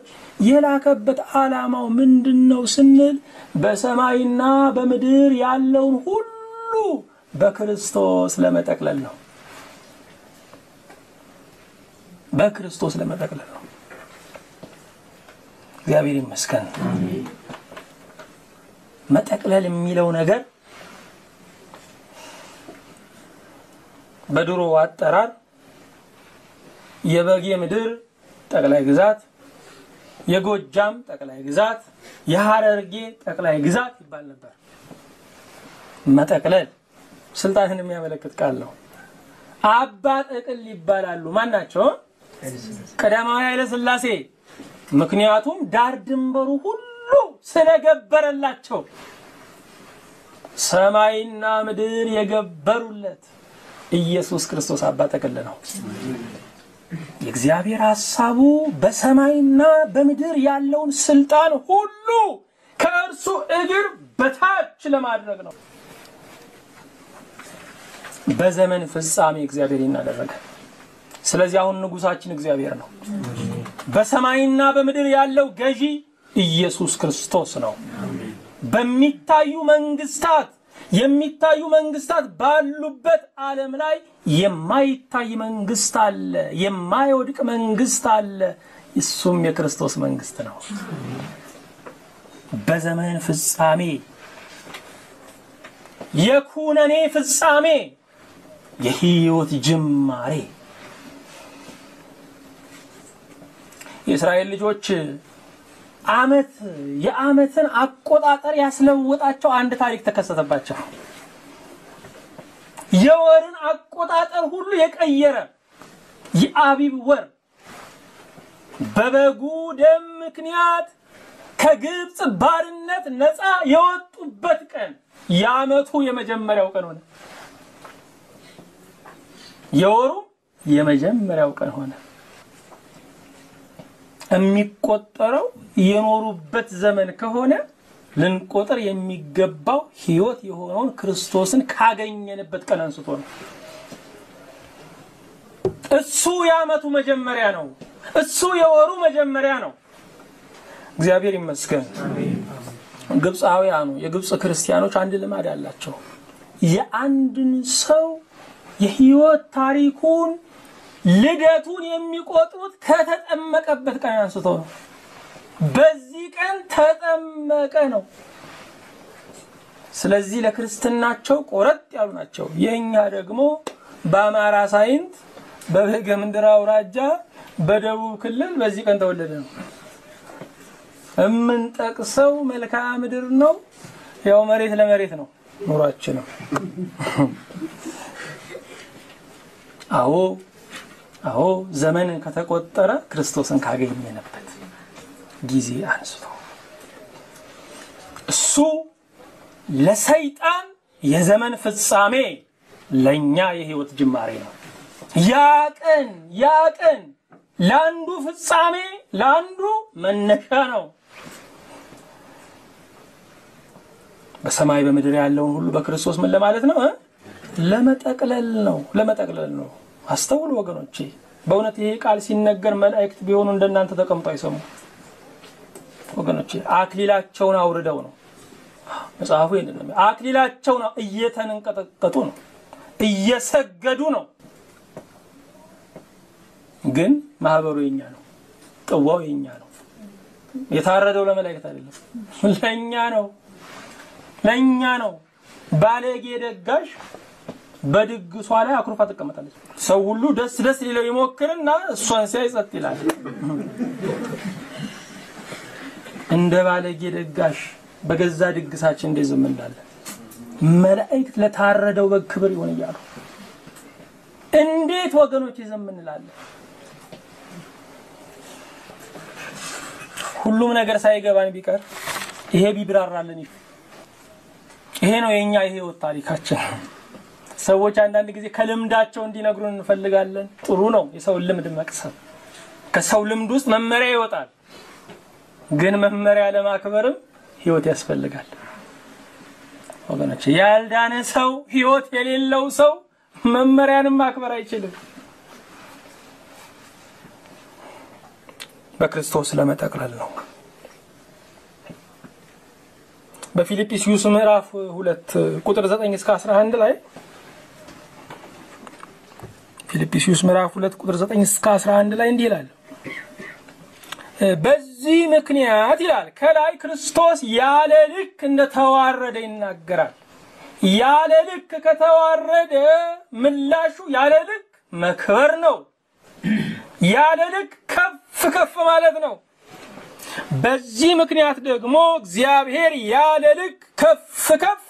የላከበት ዓላማው ምንድን ነው ስንል በሰማይና በምድር ያለውን ሁሉ በክርስቶስ ለመጠቅለል ነው። በክርስቶስ ለመጠቅለል ነው። እግዚአብሔር ይመስገን። መጠቅለል የሚለው ነገር በድሮ አጠራር የበጌ ምድር ጠቅላይ ግዛት፣ የጎጃም ጠቅላይ ግዛት፣ የሐረርጌ ጠቅላይ ግዛት ይባል ነበር። መጠቅለል ስልጣንን የሚያመለክት ቃል ነው። አባ ጠቅል ይባላሉ። ማን ናቸው? ቀዳማዊ ኃይለ ሥላሴ። ምክንያቱም ዳር ድንበሩ ሁሉ ስለገበረላቸው ሰማይና ምድር የገበሩለት ኢየሱስ ክርስቶስ አባ ጠቅል ነው። የእግዚአብሔር ሐሳቡ በሰማይና በምድር ያለውን ስልጣን ሁሉ ከእርሱ እግር በታች ለማድረግ ነው። በዘመን ፍጻሜ እግዚአብሔር ይናደረገ። ስለዚህ አሁን ንጉሳችን እግዚአብሔር ነው። በሰማይና በምድር ያለው ገዢ ኢየሱስ ክርስቶስ ነው። በሚታዩ መንግስታት የሚታዩ መንግስታት ባሉበት ዓለም ላይ የማይታይ መንግስት አለ፣ የማይወድቅ መንግስት አለ። እሱም የክርስቶስ መንግስት ነው። በዘመን ፍጻሜ የኩነኔ ፍጻሜ የህይወት ጅማሬ የእስራኤል ልጆች አመት የአመትን አቆጣጠር ያስለወጣቸው አንድ ታሪክ ተከሰተባቸው። የወርን አቆጣጠር ሁሉ የቀየረ የአቢብ ወር በበጉ ደም ምክንያት ከግብፅ ባርነት ነፃ የወጡበት ቀን የአመቱ የመጀመሪያው ቀን ሆነ። የወሩ የመጀመሪያው ቀን ሆነ። የሚቆጠረው የኖሩበት ዘመን ከሆነ ልንቆጥር የሚገባው ህይወት የሆነውን ክርስቶስን ካገኘንበት ቀን አንስቶ ነው። እሱ የአመቱ መጀመሪያ ነው። እሱ የወሩ መጀመሪያ ነው። እግዚአብሔር ይመስገን። ግብፃውያኑ የግብፅ ክርስቲያኖች አንድ ልማድ አላቸው። የአንድን ሰው የህይወት ታሪኩን ልደቱን የሚቆጥሩት ከተጠመቀበት ቀን አንስቶ ነው። በዚህ ቀን ተጠመቀ ነው። ስለዚህ ለክርስትናቸው ቆረጥ ያሉ ናቸው። የእኛ ደግሞ በአማራ ሳይንት፣ በበጌ ምድር አውራጃ፣ በደቡብ ክልል በዚህ ቀን ተወለደ ነው የምንጠቅሰው። መልክዓ ምድር ነው። ያው መሬት ለመሬት ነው ኑሯችንም። አዎ አዎ ዘመን ከተቆጠረ ክርስቶስን ካገኘንበት ጊዜ አንስቶ እሱ ለሰይጣን የዘመን ፍጻሜ ለእኛ የህይወት ጅማሬ ነው። ያ ቀን ያ ቀን ለአንዱ ፍጻሜ ለአንዱ መነሻ ነው። በሰማይ በምድር ያለውን ሁሉ በክርስቶስ ምን ለማለት ነው? ለመጠቅለል ነው። ለመጠቅለል ነው። አስተውሉ ወገኖቼ። በእውነት ይሄ ቃል ሲነገር መላእክት ቢሆኑ እንደናንተ ተቀምጦ አይሰሙ ወገኖቼ። አክሊላቸውን አውርደው ነው መጽሐፉ ይህን ነው። አክሊላቸውን እየተንቀጠቀጡ ነው፣ እየሰገዱ ነው። ግን ማህበሩ የኛ ነው፣ ጥዋው የኛ ነው። የታረደው ለመላእክት አይደለም፣ ለእኛ ነው፣ ለእኛ ነው። ባለጌ ደጋሽ በድግሷ ላይ አኩርፋ ትቀመጣለች። ሰው ሁሉ ደስ ደስ ሊለው ይሞክርና እሷን ሲያይ ጸጥ ይላል። እንደ ባለጌ ደጋሽ በገዛ ድግሳችን እንዴት ዝም እንዳለን። መላእክት ለታረደው በግ ክብር ይሆን እያሉ እንዴት ወገኖች ዝም እንላለን? ሁሉም ነገር ሳይገባን ቢቀር ይሄ ቢብራራልን ይሄ ነው የኛ የህይወት ታሪካችን። ሰዎች አንዳንድ ጊዜ ከልምዳቸው እንዲነግሩን እንፈልጋለን። ጥሩ ነው የሰውን ልምድ መቅሰም። ከሰው ልምድ ውስጥ መመሪያ ይወጣል። ግን መመሪያ ለማክበርም ህይወት ያስፈልጋል ወገኖች። ያልዳነ ሰው ህይወት የሌለው ሰው መመሪያንም ማክበር አይችልም። በክርስቶስ ለመጠቅለል ነው። በፊልጵስዩስ ምዕራፍ ሁለት ቁጥር 9 እስከ 11 ላይ ፊልጵስዩስ ምዕራፍ 2 ቁጥር 9 እስከ 11 ላይ እንዲህ ይላል። በዚህ ምክንያት ይላል ከላይ ክርስቶስ ያለ ልክ እንደተዋረደ ይናገራል። ያለ ልክ ከተዋረደ ምላሹ ያለ ልክ መክበር ነው። ያለ ልክ ከፍ ከፍ ማለት ነው። በዚህ ምክንያት ደግሞ እግዚአብሔር ያለ ልክ ከፍ ከፍ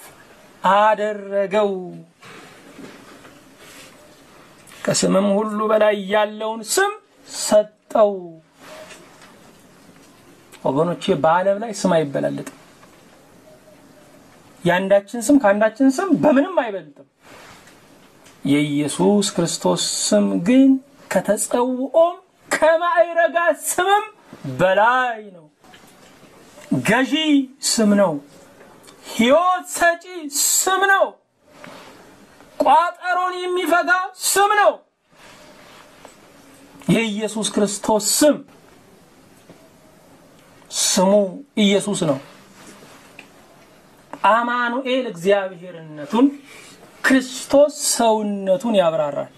አደረገው። ከስምም ሁሉ በላይ ያለውን ስም ሰጠው። ወገኖቼ በዓለም ላይ ስም አይበላለጥም። የአንዳችን ስም ከአንዳችን ስም በምንም አይበልጥም። የኢየሱስ ክርስቶስ ስም ግን ከተጸውኦም ከማዕረጋ ስምም በላይ ነው። ገዢ ስም ነው። ሕይወት ሰጪ ስም ነው። ቋጠሮን የሚፈታ ስም ነው። የኢየሱስ ክርስቶስ ስም ስሙ ኢየሱስ ነው። አማኑኤል እግዚአብሔርነቱን፣ ክርስቶስ ሰውነቱን ያብራራል።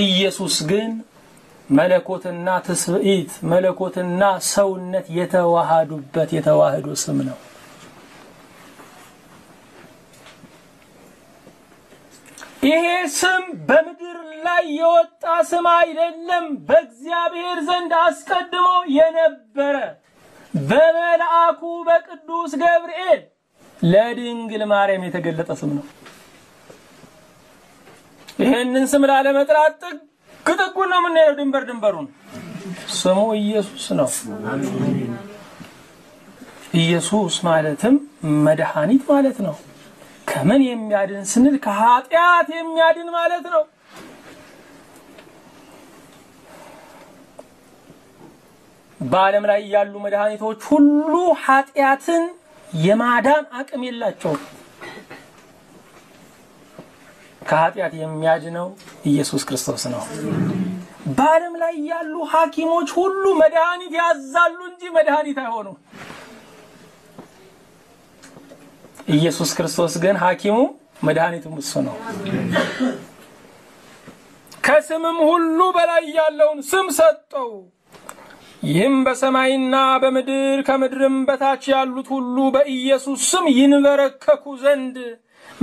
ኢየሱስ ግን መለኮትና ትስብእት መለኮትና ሰውነት የተዋሃዱበት የተዋህዶ ስም ነው። ይሄ ስም በምድር ላይ የወጣ ስም አይደለም። በእግዚአብሔር ዘንድ አስቀድሞ የነበረ በመልአኩ በቅዱስ ገብርኤል ለድንግል ማርያም የተገለጠ ስም ነው። ይሄንን ስም ላለመጥራት ጥግ ጥጉን ነው የምናየው፣ ድንበር ድንበሩን። ስሙ ኢየሱስ ነው። ኢየሱስ ማለትም መድኃኒት ማለት ነው። ከምን የሚያድን ስንል ከኃጢአት የሚያድን ማለት ነው። በዓለም ላይ ያሉ መድኃኒቶች ሁሉ ኃጢአትን የማዳን አቅም የላቸውም። ከኃጢአት የሚያድነው ኢየሱስ ክርስቶስ ነው። በዓለም ላይ ያሉ ሐኪሞች ሁሉ መድኃኒት ያዛሉ እንጂ መድኃኒት አይሆኑም። ኢየሱስ ክርስቶስ ግን ሐኪሙ መድኃኒቱም እሱ ነው። ከስምም ሁሉ በላይ ያለውን ስም ሰጠው። ይህም በሰማይና በምድር ከምድርም በታች ያሉት ሁሉ በኢየሱስ ስም ይንበረከኩ ዘንድ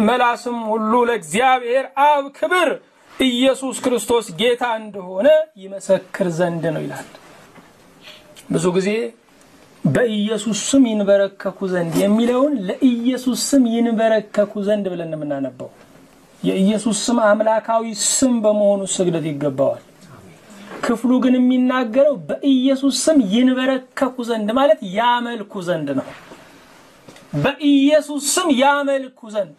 መላስም ሁሉ ለእግዚአብሔር አብ ክብር ኢየሱስ ክርስቶስ ጌታ እንደሆነ ይመሰክር ዘንድ ነው ይላል። ብዙ ጊዜ በኢየሱስ ስም ይንበረከኩ ዘንድ የሚለውን ለኢየሱስ ስም ይንበረከኩ ዘንድ ብለን የምናነበው የኢየሱስ ስም አምላካዊ ስም በመሆኑ ስግደት ይገባዋል። ክፍሉ ግን የሚናገረው በኢየሱስ ስም ይንበረከኩ ዘንድ ማለት ያመልኩ ዘንድ ነው። በኢየሱስ ስም ያመልኩ ዘንድ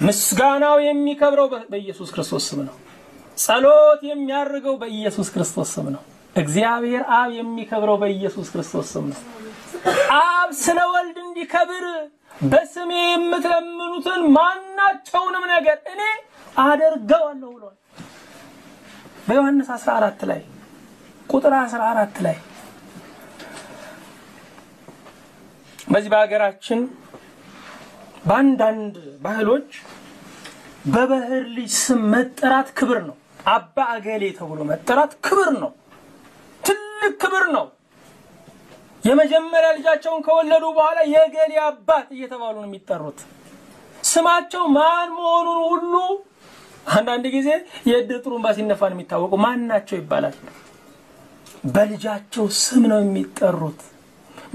ምስጋናው የሚከብረው በኢየሱስ ክርስቶስ ስም ነው። ጸሎት የሚያርገው በኢየሱስ ክርስቶስ ስም ነው። እግዚአብሔር አብ የሚከብረው በኢየሱስ ክርስቶስ ስም ነው። አብ ስለ ወልድ እንዲከብር በስሜ የምትለምኑትን ማናቸውንም ነገር እኔ አደርገዋለሁ ብሏል። በዮሐንስ 14 ላይ ቁጥር 14 ላይ በዚህ በሀገራችን በአንዳንድ ባህሎች በባህር ልጅ ስም መጠራት ክብር ነው። አባ አገሌ ተብሎ መጠራት ክብር ነው። ትልቅ ክብር ነው። የመጀመሪያ ልጃቸውን ከወለዱ በኋላ የገሌ አባት እየተባሉ ነው የሚጠሩት። ስማቸው ማን መሆኑን ሁሉ አንዳንድ ጊዜ የእድር ጥሩምባ ሲነፋ ነው የሚታወቁ ማን ናቸው ይባላል። በልጃቸው ስም ነው የሚጠሩት።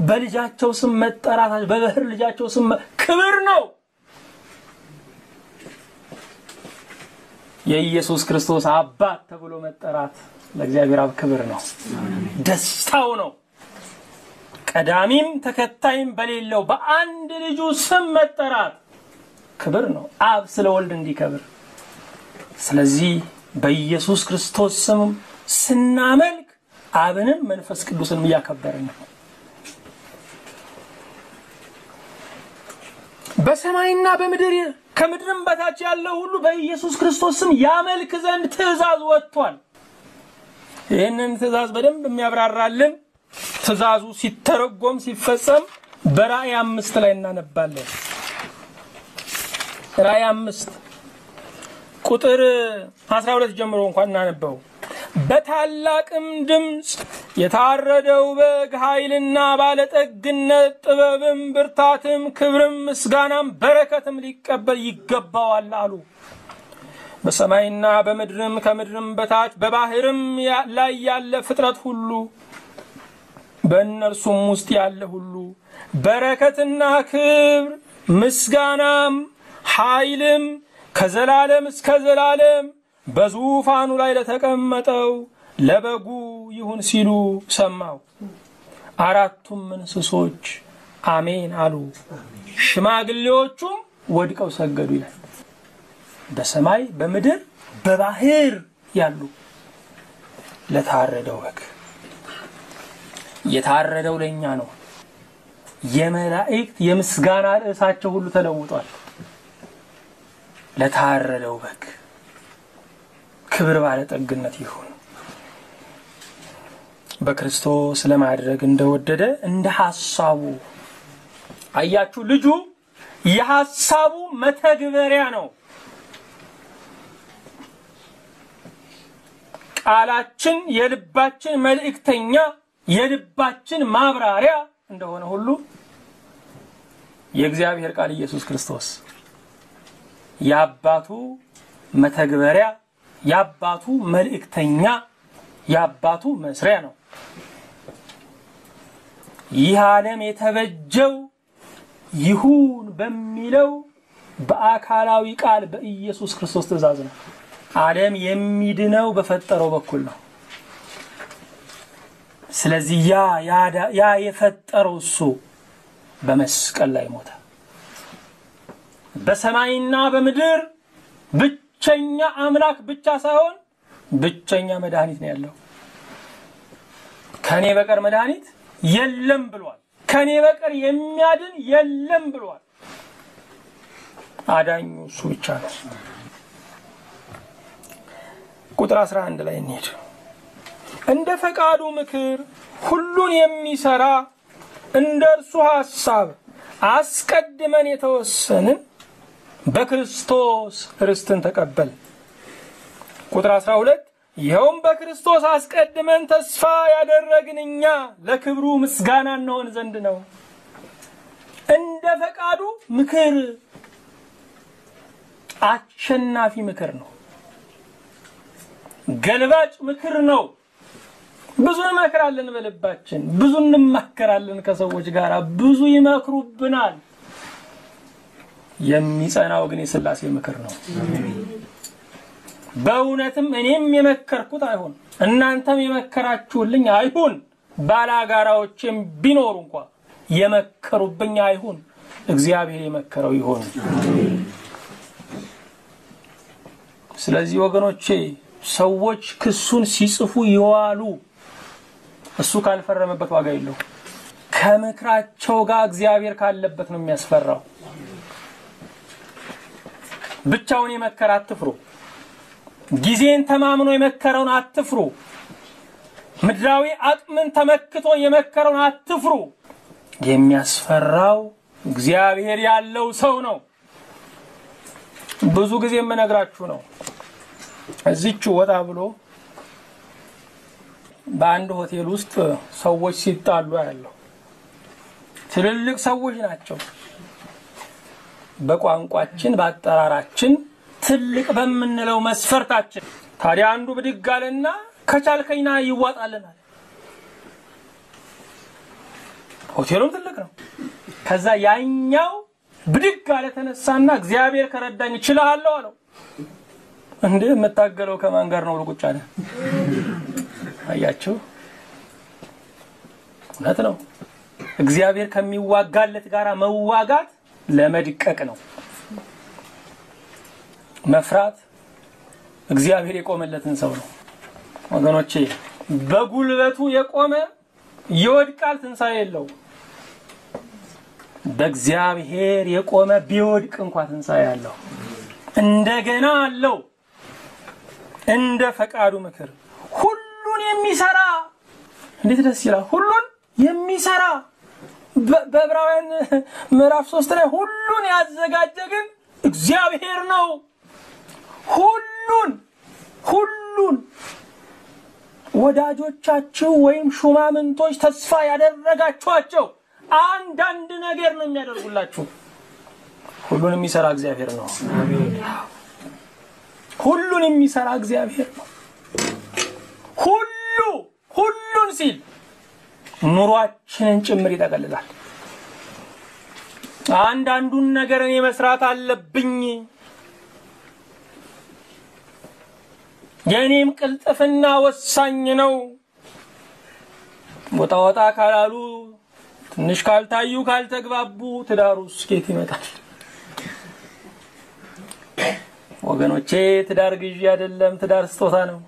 በልጃቸው ስም መጠራታቸው በባህር ልጃቸው ስም ክብር ነው። የኢየሱስ ክርስቶስ አባት ተብሎ መጠራት ለእግዚአብሔር አብ ክብር ነው፣ ደስታው ነው። ቀዳሚም ተከታይም በሌለው በአንድ ልጁ ስም መጠራት ክብር ነው፣ አብ ስለ ወልድ እንዲከብር። ስለዚህ በኢየሱስ ክርስቶስ ስም ስናመልክ አብንም መንፈስ ቅዱስንም እያከበርን ነው። በሰማይና በምድር ከምድርም በታች ያለው ሁሉ በኢየሱስ ክርስቶስ ስም ያመልክ ዘንድ ትእዛዝ ወጥቷል። ይህንን ትእዛዝ በደንብ የሚያብራራልን ትእዛዙ ሲተረጎም ሲፈጸም በራእይ አምስት ላይ እናነባለን። ራእይ አምስት ቁጥር 12 ጀምሮ እንኳን እናነበው። በታላቅም ድምፅ የታረደው በግ ኃይልና ባለጠግነት፣ ጥበብም፣ ብርታትም፣ ክብርም፣ ምስጋናም በረከትም ሊቀበል ይገባዋል አሉ። በሰማይና በምድርም ከምድርም በታች በባህርም ላይ ያለ ፍጥረት ሁሉ በእነርሱም ውስጥ ያለ ሁሉ በረከትና ክብር ምስጋናም ኃይልም ከዘላለም እስከ ዘላለም በዙፋኑ ላይ ለተቀመጠው ለበጉ ይሁን ሲሉ ሰማው። አራቱም እንስሶች አሜን አሉ። ሽማግሌዎቹም ወድቀው ሰገዱ ይላል። በሰማይ በምድር በባህር ያሉ ለታረደው በግ የታረደው ለእኛ ነው። የመላእክት የምስጋና ርዕሳቸው ሁሉ ተለውጧል። ለታረደው በግ ክብር ባለጠግነት ይሁን። በክርስቶስ ለማድረግ እንደወደደ እንደ ሐሳቡ አያችሁ። ልጁ የሐሳቡ መተግበሪያ ነው። ቃላችን የልባችን መልእክተኛ የልባችን ማብራሪያ እንደሆነ ሁሉ የእግዚአብሔር ቃል ኢየሱስ ክርስቶስ የአባቱ መተግበሪያ፣ የአባቱ መልእክተኛ፣ የአባቱ መስሪያ ነው። ይህ ዓለም የተበጀው ይሁን በሚለው በአካላዊ ቃል በኢየሱስ ክርስቶስ ትእዛዝ ነው። ዓለም የሚድነው በፈጠረው በኩል ነው። ስለዚህ ያ ያ የፈጠረው እሱ በመስቀል ላይ ሞተ። በሰማይና በምድር ብቸኛ አምላክ ብቻ ሳይሆን ብቸኛ መድኃኒት ነው ያለው። ከኔ በቀር መድኃኒት የለም ብሏል። ከኔ በቀር የሚያድን የለም ብሏል። አዳኙ እሱ ብቻ ነው። ቁጥር 11 ላይ እንሄድ። እንደ ፈቃዱ ምክር ሁሉን የሚሰራ እንደ እርሱ ሐሳብ አስቀድመን የተወሰንን በክርስቶስ ርስትን ተቀበል። ቁጥር 12 ይኸውም በክርስቶስ አስቀድመን ተስፋ ያደረግን እኛ ለክብሩ ምስጋና እንሆን ዘንድ ነው። እንደ ፈቃዱ ምክር አሸናፊ ምክር ነው። ገልባጭ ምክር ነው። ብዙ እንመክራለን፣ በልባችን ብዙ እንማከራለን፣ ከሰዎች ጋር ብዙ ይመክሩብናል። የሚጸናው ግን የሥላሴ ምክር ነው። በእውነትም እኔም የመከርኩት አይሁን እናንተም የመከራችሁልኝ አይሁን፣ ባላጋራዎችም ቢኖሩ እንኳ የመከሩብኝ አይሁን፣ እግዚአብሔር የመከረው ይሆን። ስለዚህ ወገኖቼ ሰዎች ክሱን ሲጽፉ ይዋሉ፣ እሱ ካልፈረመበት ዋጋ የለው። ከምክራቸው ጋር እግዚአብሔር ካለበት ነው የሚያስፈራው። ብቻውን የመከረ አትፍሩ። ጊዜን ተማምኖ የመከረውን አትፍሩ። ምድራዊ አቅምን ተመክቶ የመከረውን አትፍሩ። የሚያስፈራው እግዚአብሔር ያለው ሰው ነው። ብዙ ጊዜ የምነግራችሁ ነው። እዚች ወጣ ብሎ በአንድ ሆቴል ውስጥ ሰዎች ሲጣሉ ያለው ትልልቅ ሰዎች ናቸው። በቋንቋችን በአጠራራችን ትልቅ በምንለው መስፈርታችን። ታዲያ አንዱ ብድግ አለና ከቻልከኝና ይዋጣልናል። ሆቴሉም ትልቅ ነው። ከዛ ያኛው ብድግ አለ ተነሳና እግዚአብሔር ከረዳኝ እችላለሁ አለው። እንዴ የምታገለው ከማን ጋር ነው ብሎ ቁጭ አለ። አያችሁ፣ እውነት ነው። እግዚአብሔር ከሚዋጋለት ጋር መዋጋት ለመድቀቅ ነው። መፍራት እግዚአብሔር የቆመለትን ሰው ነው። ወገኖቼ በጉልበቱ የቆመ ይወድቃል፣ ትንሣኤ የለው። በእግዚአብሔር የቆመ ቢወድቅ እንኳ ትንሣኤ አለው፣ እንደገና አለው። እንደ ፈቃዱ ምክር ሁሉን የሚሰራ እንዴት ደስ ይላል! ሁሉን የሚሰራ በዕብራውያን ምዕራፍ ሶስት ላይ ሁሉን ያዘጋጀ ግን እግዚአብሔር ነው። ሁሉን ሁሉን ወዳጆቻችሁ ወይም ሹማምንቶች ተስፋ ያደረጋችኋቸው አንዳንድ ነገር ነው የሚያደርጉላችሁ። ሁሉን የሚሰራ እግዚአብሔር ነው። ሁሉን የሚሰራ እግዚአብሔር ነው። ሁሉ ሁሉን ሲል ኑሯችንን ጭምር ይጠቀልላል። አንዳንዱን ነገር እኔ መስራት አለብኝ፣ የእኔም ቅልጥፍና ወሳኝ ነው። ወጣ ወጣ ካላሉ ትንሽ ካልታዩ ካልተግባቡ ትዳሩ ስኬት ይመጣል። ወገኖቼ ትዳር ግዢ አይደለም። ትዳር ስጦታ ነው።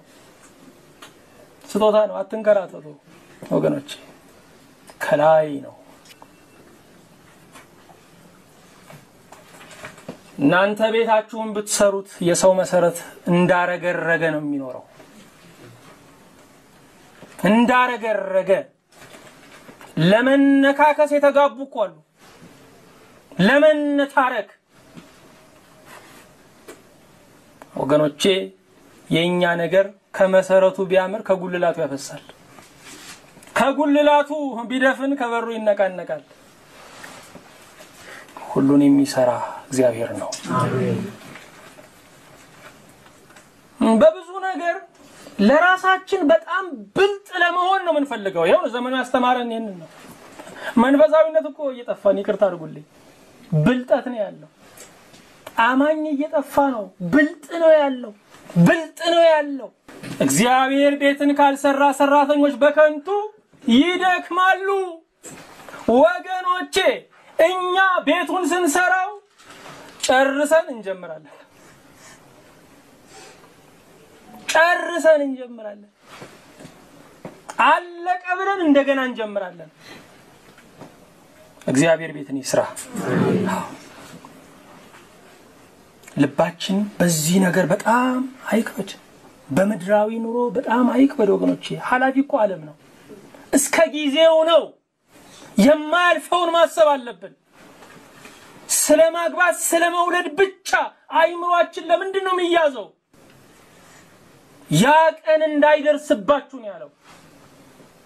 ስጦታ ነው። አትንከራተቱ ወገኖቼ፣ ከላይ ነው። እናንተ ቤታችሁን ብትሰሩት የሰው መሰረት እንዳረገረገ ነው የሚኖረው። እንዳረገረገ ለመነካከስ የተጋቡ እኮ አሉ። ለመነታረክ ወገኖቼ የእኛ ነገር ከመሰረቱ ቢያምር ከጉልላቱ ያፈሳል። ከጉልላቱ ቢደፍን ከበሩ ይነቃነቃል። ሁሉን የሚሰራ እግዚአብሔር ነው። በብዙ ነገር ለራሳችን በጣም ብልጥ ለመሆን ነው የምንፈልገው። ይኸው ዘመኑ ያስተማረን ይህንን ነው። መንፈሳዊነት እኮ እየጠፋን ይቅርታ አድርጉልኝ፣ ብልጠት ነው ያለው። አማኝ እየጠፋ ነው። ብልጥ ነው ያለው። ብልጥ ነው ያለው። እግዚአብሔር ቤትን ካልሰራ ሰራተኞች በከንቱ ይደክማሉ። ወገኖቼ እኛ ቤቱን ስንሰራው ጨርሰን እንጀምራለን። ጨርሰን እንጀምራለን። አለቀ ብለን እንደገና እንጀምራለን። እግዚአብሔር ቤትን ይስራ። ልባችን በዚህ ነገር በጣም አይክበድ። በምድራዊ ኑሮ በጣም አይክበድ ወገኖቼ። ኃላፊ እኮ ዓለም ነው። እስከ ጊዜው ነው። የማያልፈውን ማሰብ አለብን። ስለ ማግባት ስለ መውለድ ብቻ አይምሯችን ለምንድን ነው የሚያዘው? ያ ቀን እንዳይደርስባችሁ ነው ያለው።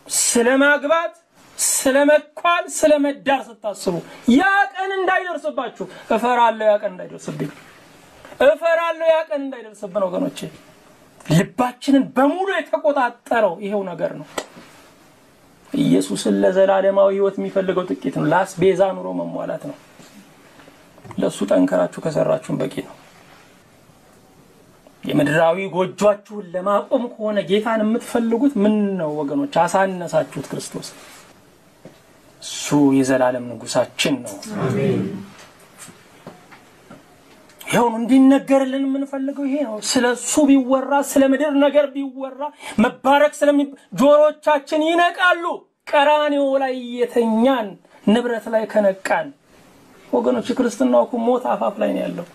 ስለ ማግባት ስለ መኳል ስለ መዳር ስታስቡ ያ ቀን እንዳይደርስባችሁ እፈራለሁ። ያ ቀን እንዳይደርስብኝ እፈራለሁ። ያ ቀን እንዳይደርስብን ወገኖቼ፣ ልባችንን በሙሉ የተቆጣጠረው ይሄው ነገር ነው። ኢየሱስን ለዘላለማዊ ሕይወት የሚፈልገው ጥቂት ነው። ለአስቤዛ ኑሮ መሟላት ነው። ለእሱ ጠንከራችሁ ከሰራችሁን በቂ ነው። የምድራዊ ጎጇችሁን ለማቆም ከሆነ ጌታን የምትፈልጉት ምን ነው ወገኖች? አሳነሳችሁት ክርስቶስ። እሱ የዘላለም ንጉሳችን ነው። ይኸውን እንዲነገርልን የምንፈልገው ይሄ ነው። ስለ እሱ ቢወራ ስለ ምድር ነገር ቢወራ መባረክ ስለሚ ጆሮቻችን ይነቃሉ። ቀራኔው ላይ የተኛን ንብረት ላይ ከነቃን ወገኖች ክርስትናው እኮ ሞት አፋፍ ላይ ነው ያለው።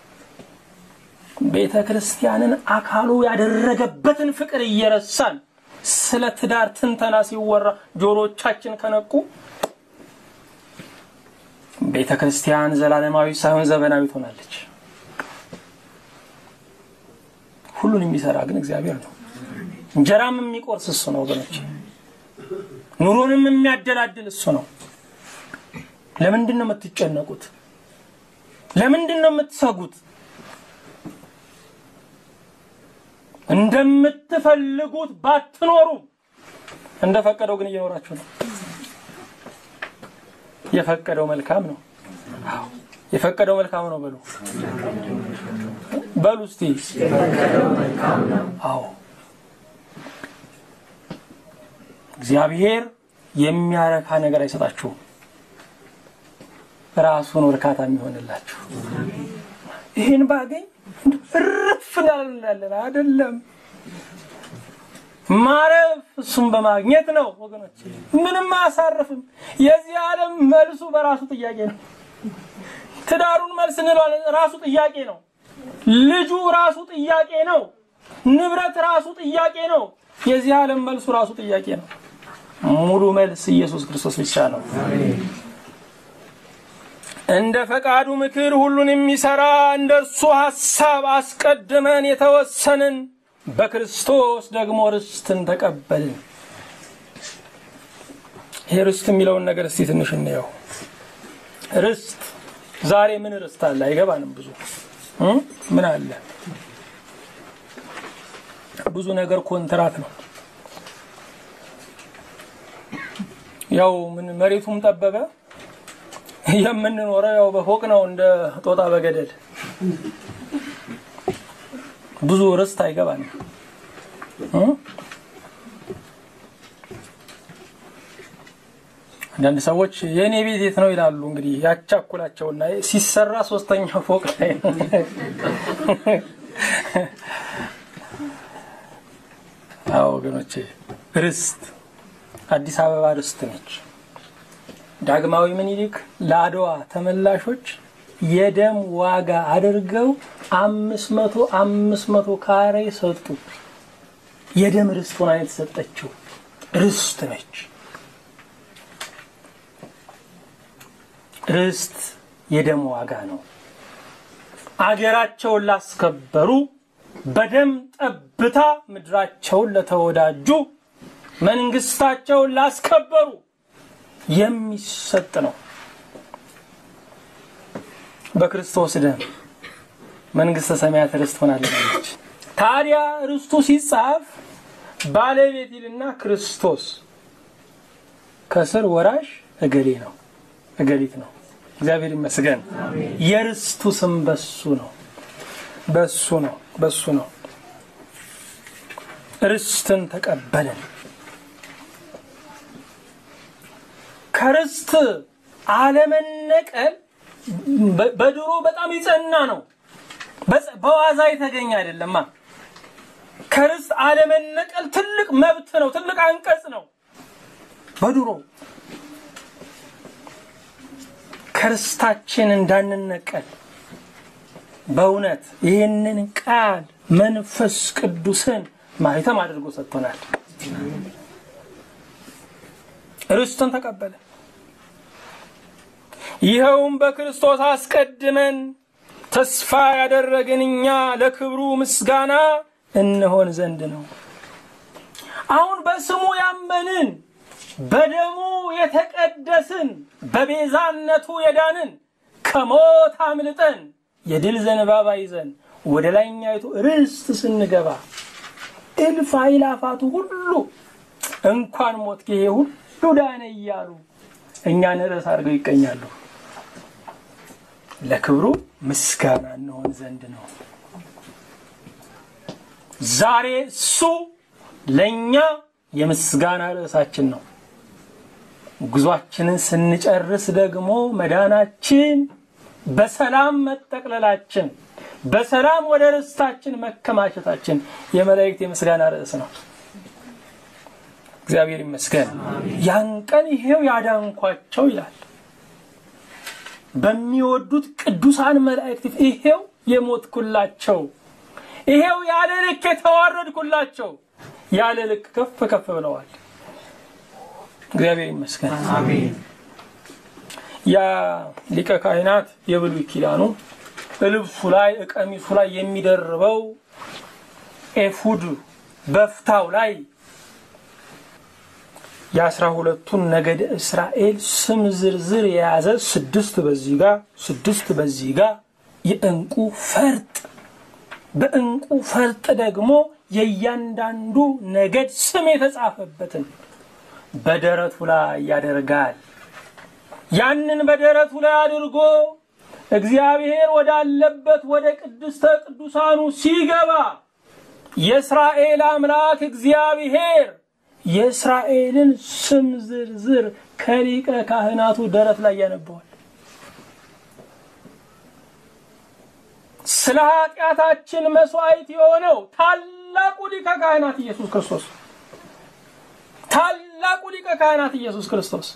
ቤተ ክርስቲያንን አካሉ ያደረገበትን ፍቅር እየረሳን ስለ ትዳር ትንተና ሲወራ ጆሮቻችን ከነቁ ቤተ ክርስቲያን ዘላለማዊ ሳይሆን ዘመናዊ ትሆናለች። ሁሉን የሚሰራ ግን እግዚአብሔር ነው። እንጀራም የሚቆርስ እሱ ነው ወገኖች፣ ኑሮንም የሚያደላድል እሱ ነው። ለምንድን ነው የምትጨነቁት? ለምንድን ነው የምትሰጉት? እንደምትፈልጉት ባትኖሩ እንደፈቀደው ግን እየኖራችሁ ነው። የፈቀደው መልካም ነው። የፈቀደው መልካም ነው በሉ በሉ እስቲ አዎ እግዚአብሔር የሚያረካ ነገር አይሰጣችሁም። ራሱን እርካታ የሚሆንላችሁ ይህን ባገኝ እርፍ እንዳለን አይደለም። ማረፍ እሱም በማግኘት ነው ወገኖች። ምንም አያሳርፍም። የዚህ ዓለም መልሱ በራሱ ጥያቄ ነው። ትዳሩን መልስ እንለዋለን፣ ራሱ ጥያቄ ነው። ልጁ ራሱ ጥያቄ ነው። ንብረት ራሱ ጥያቄ ነው። የዚህ ዓለም መልሱ ራሱ ጥያቄ ነው። ሙሉ መልስ ኢየሱስ ክርስቶስ ብቻ ነው። እንደ ፈቃዱ ምክር ሁሉን የሚሰራ እንደ እርሱ ሐሳብ አስቀድመን የተወሰንን በክርስቶስ ደግሞ ርስትን ተቀበልን። ይሄ ርስት የሚለውን ነገር እስቲ ትንሽ እንየው። ርስት ዛሬ ምን ርስት አለ? አይገባንም። ብዙ ምን አለ? ብዙ ነገር ኮንትራት ነው። ያው ምን መሬቱም ጠበበ፣ የምንኖረው ያው በፎቅ ነው እንደ ጦጣ በገደል። ብዙ ርስት አይገባንም። አንዳንድ ሰዎች የእኔ ቤት የት ነው ይላሉ። እንግዲህ ያቻኩላቸውና ሲሰራ ሶስተኛው ፎቅ ላይ አዎ ወገኖቼ፣ ርስት አዲስ አበባ ርስት ነች። ዳግማዊ ምኒልክ ለአድዋ ተመላሾች የደም ዋጋ አድርገው አምስት መቶ አምስት መቶ ካሬ ሰጡ። የደም ርስት ሆና የተሰጠችው ርስት ነች። ርስት የደም ዋጋ ነው። አገራቸውን ላስከበሩ በደም ጠብታ ምድራቸውን ለተወዳጁ መንግስታቸውን ላስከበሩ የሚሰጥ ነው። በክርስቶስ ደም መንግስተ ሰማያት ርስት ሆናለች። ታዲያ ርስቱ ሲጻፍ ባለቤት ይልና ክርስቶስ ከስር ወራሽ እገሌ ነው እገሊት ነው። እግዚአብሔር ይመስገን። የርስቱ ስም በሱ ነው በሱ ነው በሱ ነው። ርስትን ተቀበልን። ከርስት አለመነቀል በድሮ በጣም የጸና ነው። በዋዛ የተገኘ አይደለማ። ከርስት አለመነቀል ትልቅ መብት ነው፣ ትልቅ አንቀጽ ነው። በድሮ ከርስታችን እንዳንነቀል በእውነት ይህንን ቃል መንፈስ ቅዱስን ማህተም አድርጎ ሰጥቶናል። ርስትን ተቀበለ። ይኸውም በክርስቶስ አስቀድመን ተስፋ ያደረግን እኛ ለክብሩ ምስጋና እንሆን ዘንድ ነው። አሁን በስሙ ያመንን በደሙ የተቀደስን በቤዛነቱ የዳንን ከሞት አምልጠን የድል ዘንባባ ይዘን ወደ ላይኛይቱ ርስት ስንገባ እልፍ አእላፋቱ ሁሉ እንኳን ሞት ይሄ ሁሉ ዳነ እያሉ እኛን ርዕስ አድርገው ይቀኛሉ። ለክብሩ ምስጋና እንሆን ዘንድ ነው። ዛሬ እሱ ለእኛ የምስጋና ርዕሳችን ነው። ጉዟችንን ስንጨርስ ደግሞ መዳናችን፣ በሰላም መጠቅለላችን፣ በሰላም ወደ ርስታችን መከማቸታችን የመላእክት የምስጋና ርዕስ ነው። እግዚአብሔር ይመስገን። ያን ቀን ይሄው ያዳንኳቸው ይላል በሚወዱት ቅዱሳን መላእክት ይሄው የሞትኩላቸው፣ ይሄው ያለ ልክ የተዋረድኩላቸው፣ ያለ ልክ ከፍ ከፍ ብለዋል። እግዚአብሔር ይመስገን። ያ ሊቀ ካህናት የብሉይ ኪዳኑ ልብሱ ላይ ቀሚሱ ላይ የሚደርበው ኤፉድ በፍታው ላይ የአስራ ሁለቱን ነገድ እስራኤል ስም ዝርዝር የያዘ ስድስት በዚህ ጋር ስድስት በዚህ ጋር የእንቁ ፈርጥ በእንቁ ፈርጥ ደግሞ የእያንዳንዱ ነገድ ስም የተጻፈበትን በደረቱ ላይ ያደርጋል። ያንን በደረቱ ላይ አድርጎ እግዚአብሔር ወዳለበት ወደ ቅድስተ ቅዱሳኑ ሲገባ የእስራኤል አምላክ እግዚአብሔር የእስራኤልን ስም ዝርዝር ከሊቀ ካህናቱ ደረት ላይ ያነበዋል። ስለ ኃጢአታችን መስዋዕት የሆነው ታላቁ ሊቀ ካህናት ኢየሱስ ክርስቶስ ታላቁ ሊቀ ካህናት ኢየሱስ ክርስቶስ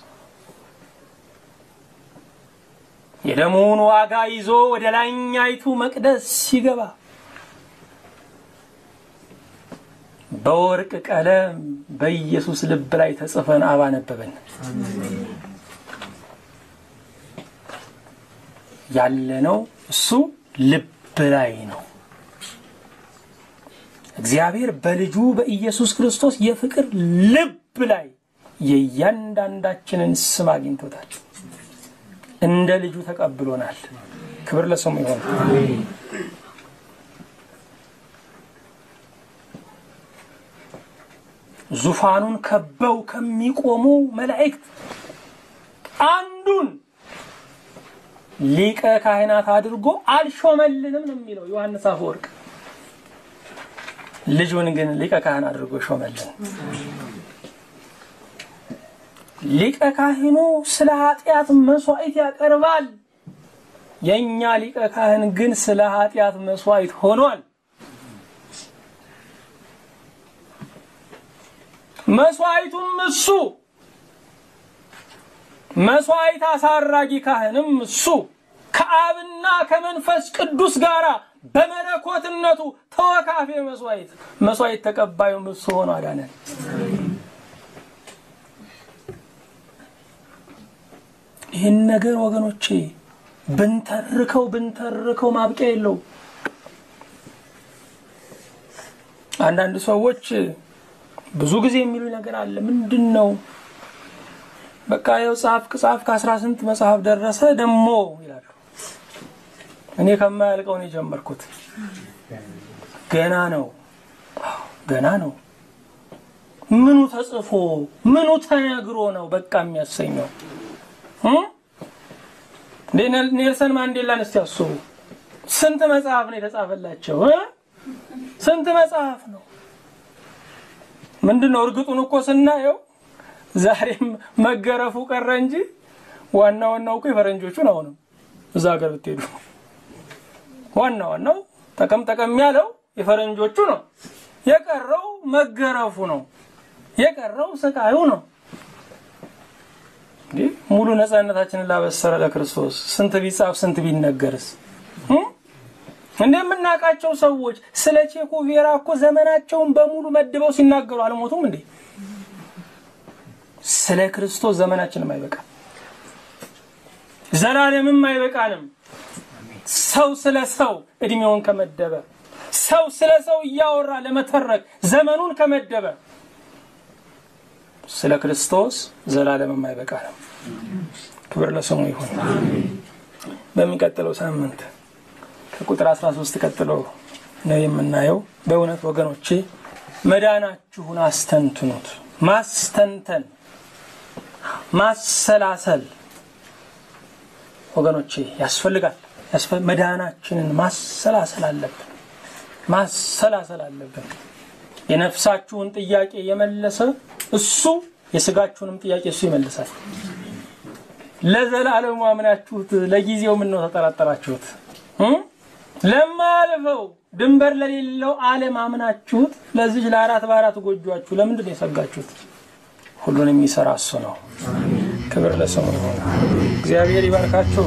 የደሙን ዋጋ ይዞ ወደ ላይኛይቱ መቅደስ ሲገባ በወርቅ ቀለም በኢየሱስ ልብ ላይ ተጽፈን አባነበበን። ያለነው እሱ ልብ ላይ ነው። እግዚአብሔር በልጁ በኢየሱስ ክርስቶስ የፍቅር ልብ ላይ የእያንዳንዳችንን ስም አግኝቶታል። እንደ ልጁ ተቀብሎናል። ክብር ለስሙ ይሆን። ዙፋኑን ከበው ከሚቆሙ መላእክት አንዱን ሊቀ ካህናት አድርጎ አልሾመልንም ነው የሚለው ዮሐንስ አፈወርቅ። ልጁን ግን ሊቀ ካህን አድርጎ ሾመልን። ሊቀ ካህኑ ስለ ኃጢአት መስዋዕት ያቀርባል። የእኛ ሊቀ ካህን ግን ስለ ኃጢአት መስዋዕት ሆኗል። መስዋዕቱም እሱ፣ መስዋዕት አሳራጊ ካህንም እሱ ከአብና ከመንፈስ ቅዱስ ጋር በመለኮትነቱ ተወካፌ መስዋዕት መስዋዕት ተቀባዩም እሱ ሆኖ አዳነን። ይህን ነገር ወገኖቼ ብንተርከው ብንተርከው ማብቂያ የለው። አንዳንድ ሰዎች ብዙ ጊዜ የሚሉ ነገር አለ። ምንድን ነው በቃ ያው ጻፍክ ጻፍክ አስራ ስንት መጽሐፍ ደረሰ ደሞ ይላሉ። እኔ ከማያልቀው ነው የጀመርኩት። ገና ነው ገና ነው። ምኑ ተጽፎ ምኑ ተነግሮ ነው በቃ የሚያሰኘው? ኔልሰን ማንዴላን እስቲ አስቡ። ስንት መጽሐፍ ነው የተጻፈላቸው? ስንት መጽሐፍ ነው? ምንድን ነው እርግጡን እኮ ስናየው ዛሬም መገረፉ ቀረ እንጂ ዋና ዋናው እኮ የፈረንጆቹን አሁንም እዛ ሀገር ብትሄዱ ዋና ዋናው ጠቀም ጠቀም ያለው የፈረንጆቹ ነው። የቀረው መገረፉ ነው። የቀረው ስቃዩ ነው። ሙሉ ነፃነታችንን ላበሰረ ለክርስቶስ። ስንት ቢጻፍ ስንት ቢነገርስ? እንደምናውቃቸው ሰዎች ስለ ቼኮ ቬራ እኮ ዘመናቸውን በሙሉ መድበው ሲናገሩ አልሞቱም እንዴ? ስለ ክርስቶስ ዘመናችንም አይበቃም፣ ዘላለምም አይበቃንም። ሰው ስለ ሰው እድሜውን ከመደበ ሰው ስለ ሰው እያወራ ለመተረክ ዘመኑን ከመደበ ስለ ክርስቶስ ዘላለምም አይበቃንም። ክብር ለስሙ ይሁን። በሚቀጥለው ሳምንት ከቁጥር 13 ቀጥሎ ነው የምናየው። በእውነት ወገኖቼ መዳናችሁን አስተንትኑት። ማስተንተን፣ ማሰላሰል ወገኖቼ ያስፈልጋል። መዳናችንን ማሰላሰል አለብን። ማሰላሰል አለብን። የነፍሳችሁን ጥያቄ የመለሰ እሱ የስጋችሁንም ጥያቄ እሱ ይመልሳል። ለዘላለሙ አምናችሁት ለጊዜው ምን ነው ተጠራጠራችሁት? ለማያልፈው ድንበር ለሌለው ዓለም አምናችሁት ለዚች ለአራት በአራት ጎጇችሁ ለምንድን ነው የሰጋችሁት? ሁሉን የሚሰራ እሱ ነው። ክብር ይሁን። እግዚአብሔር ይባርካችሁ።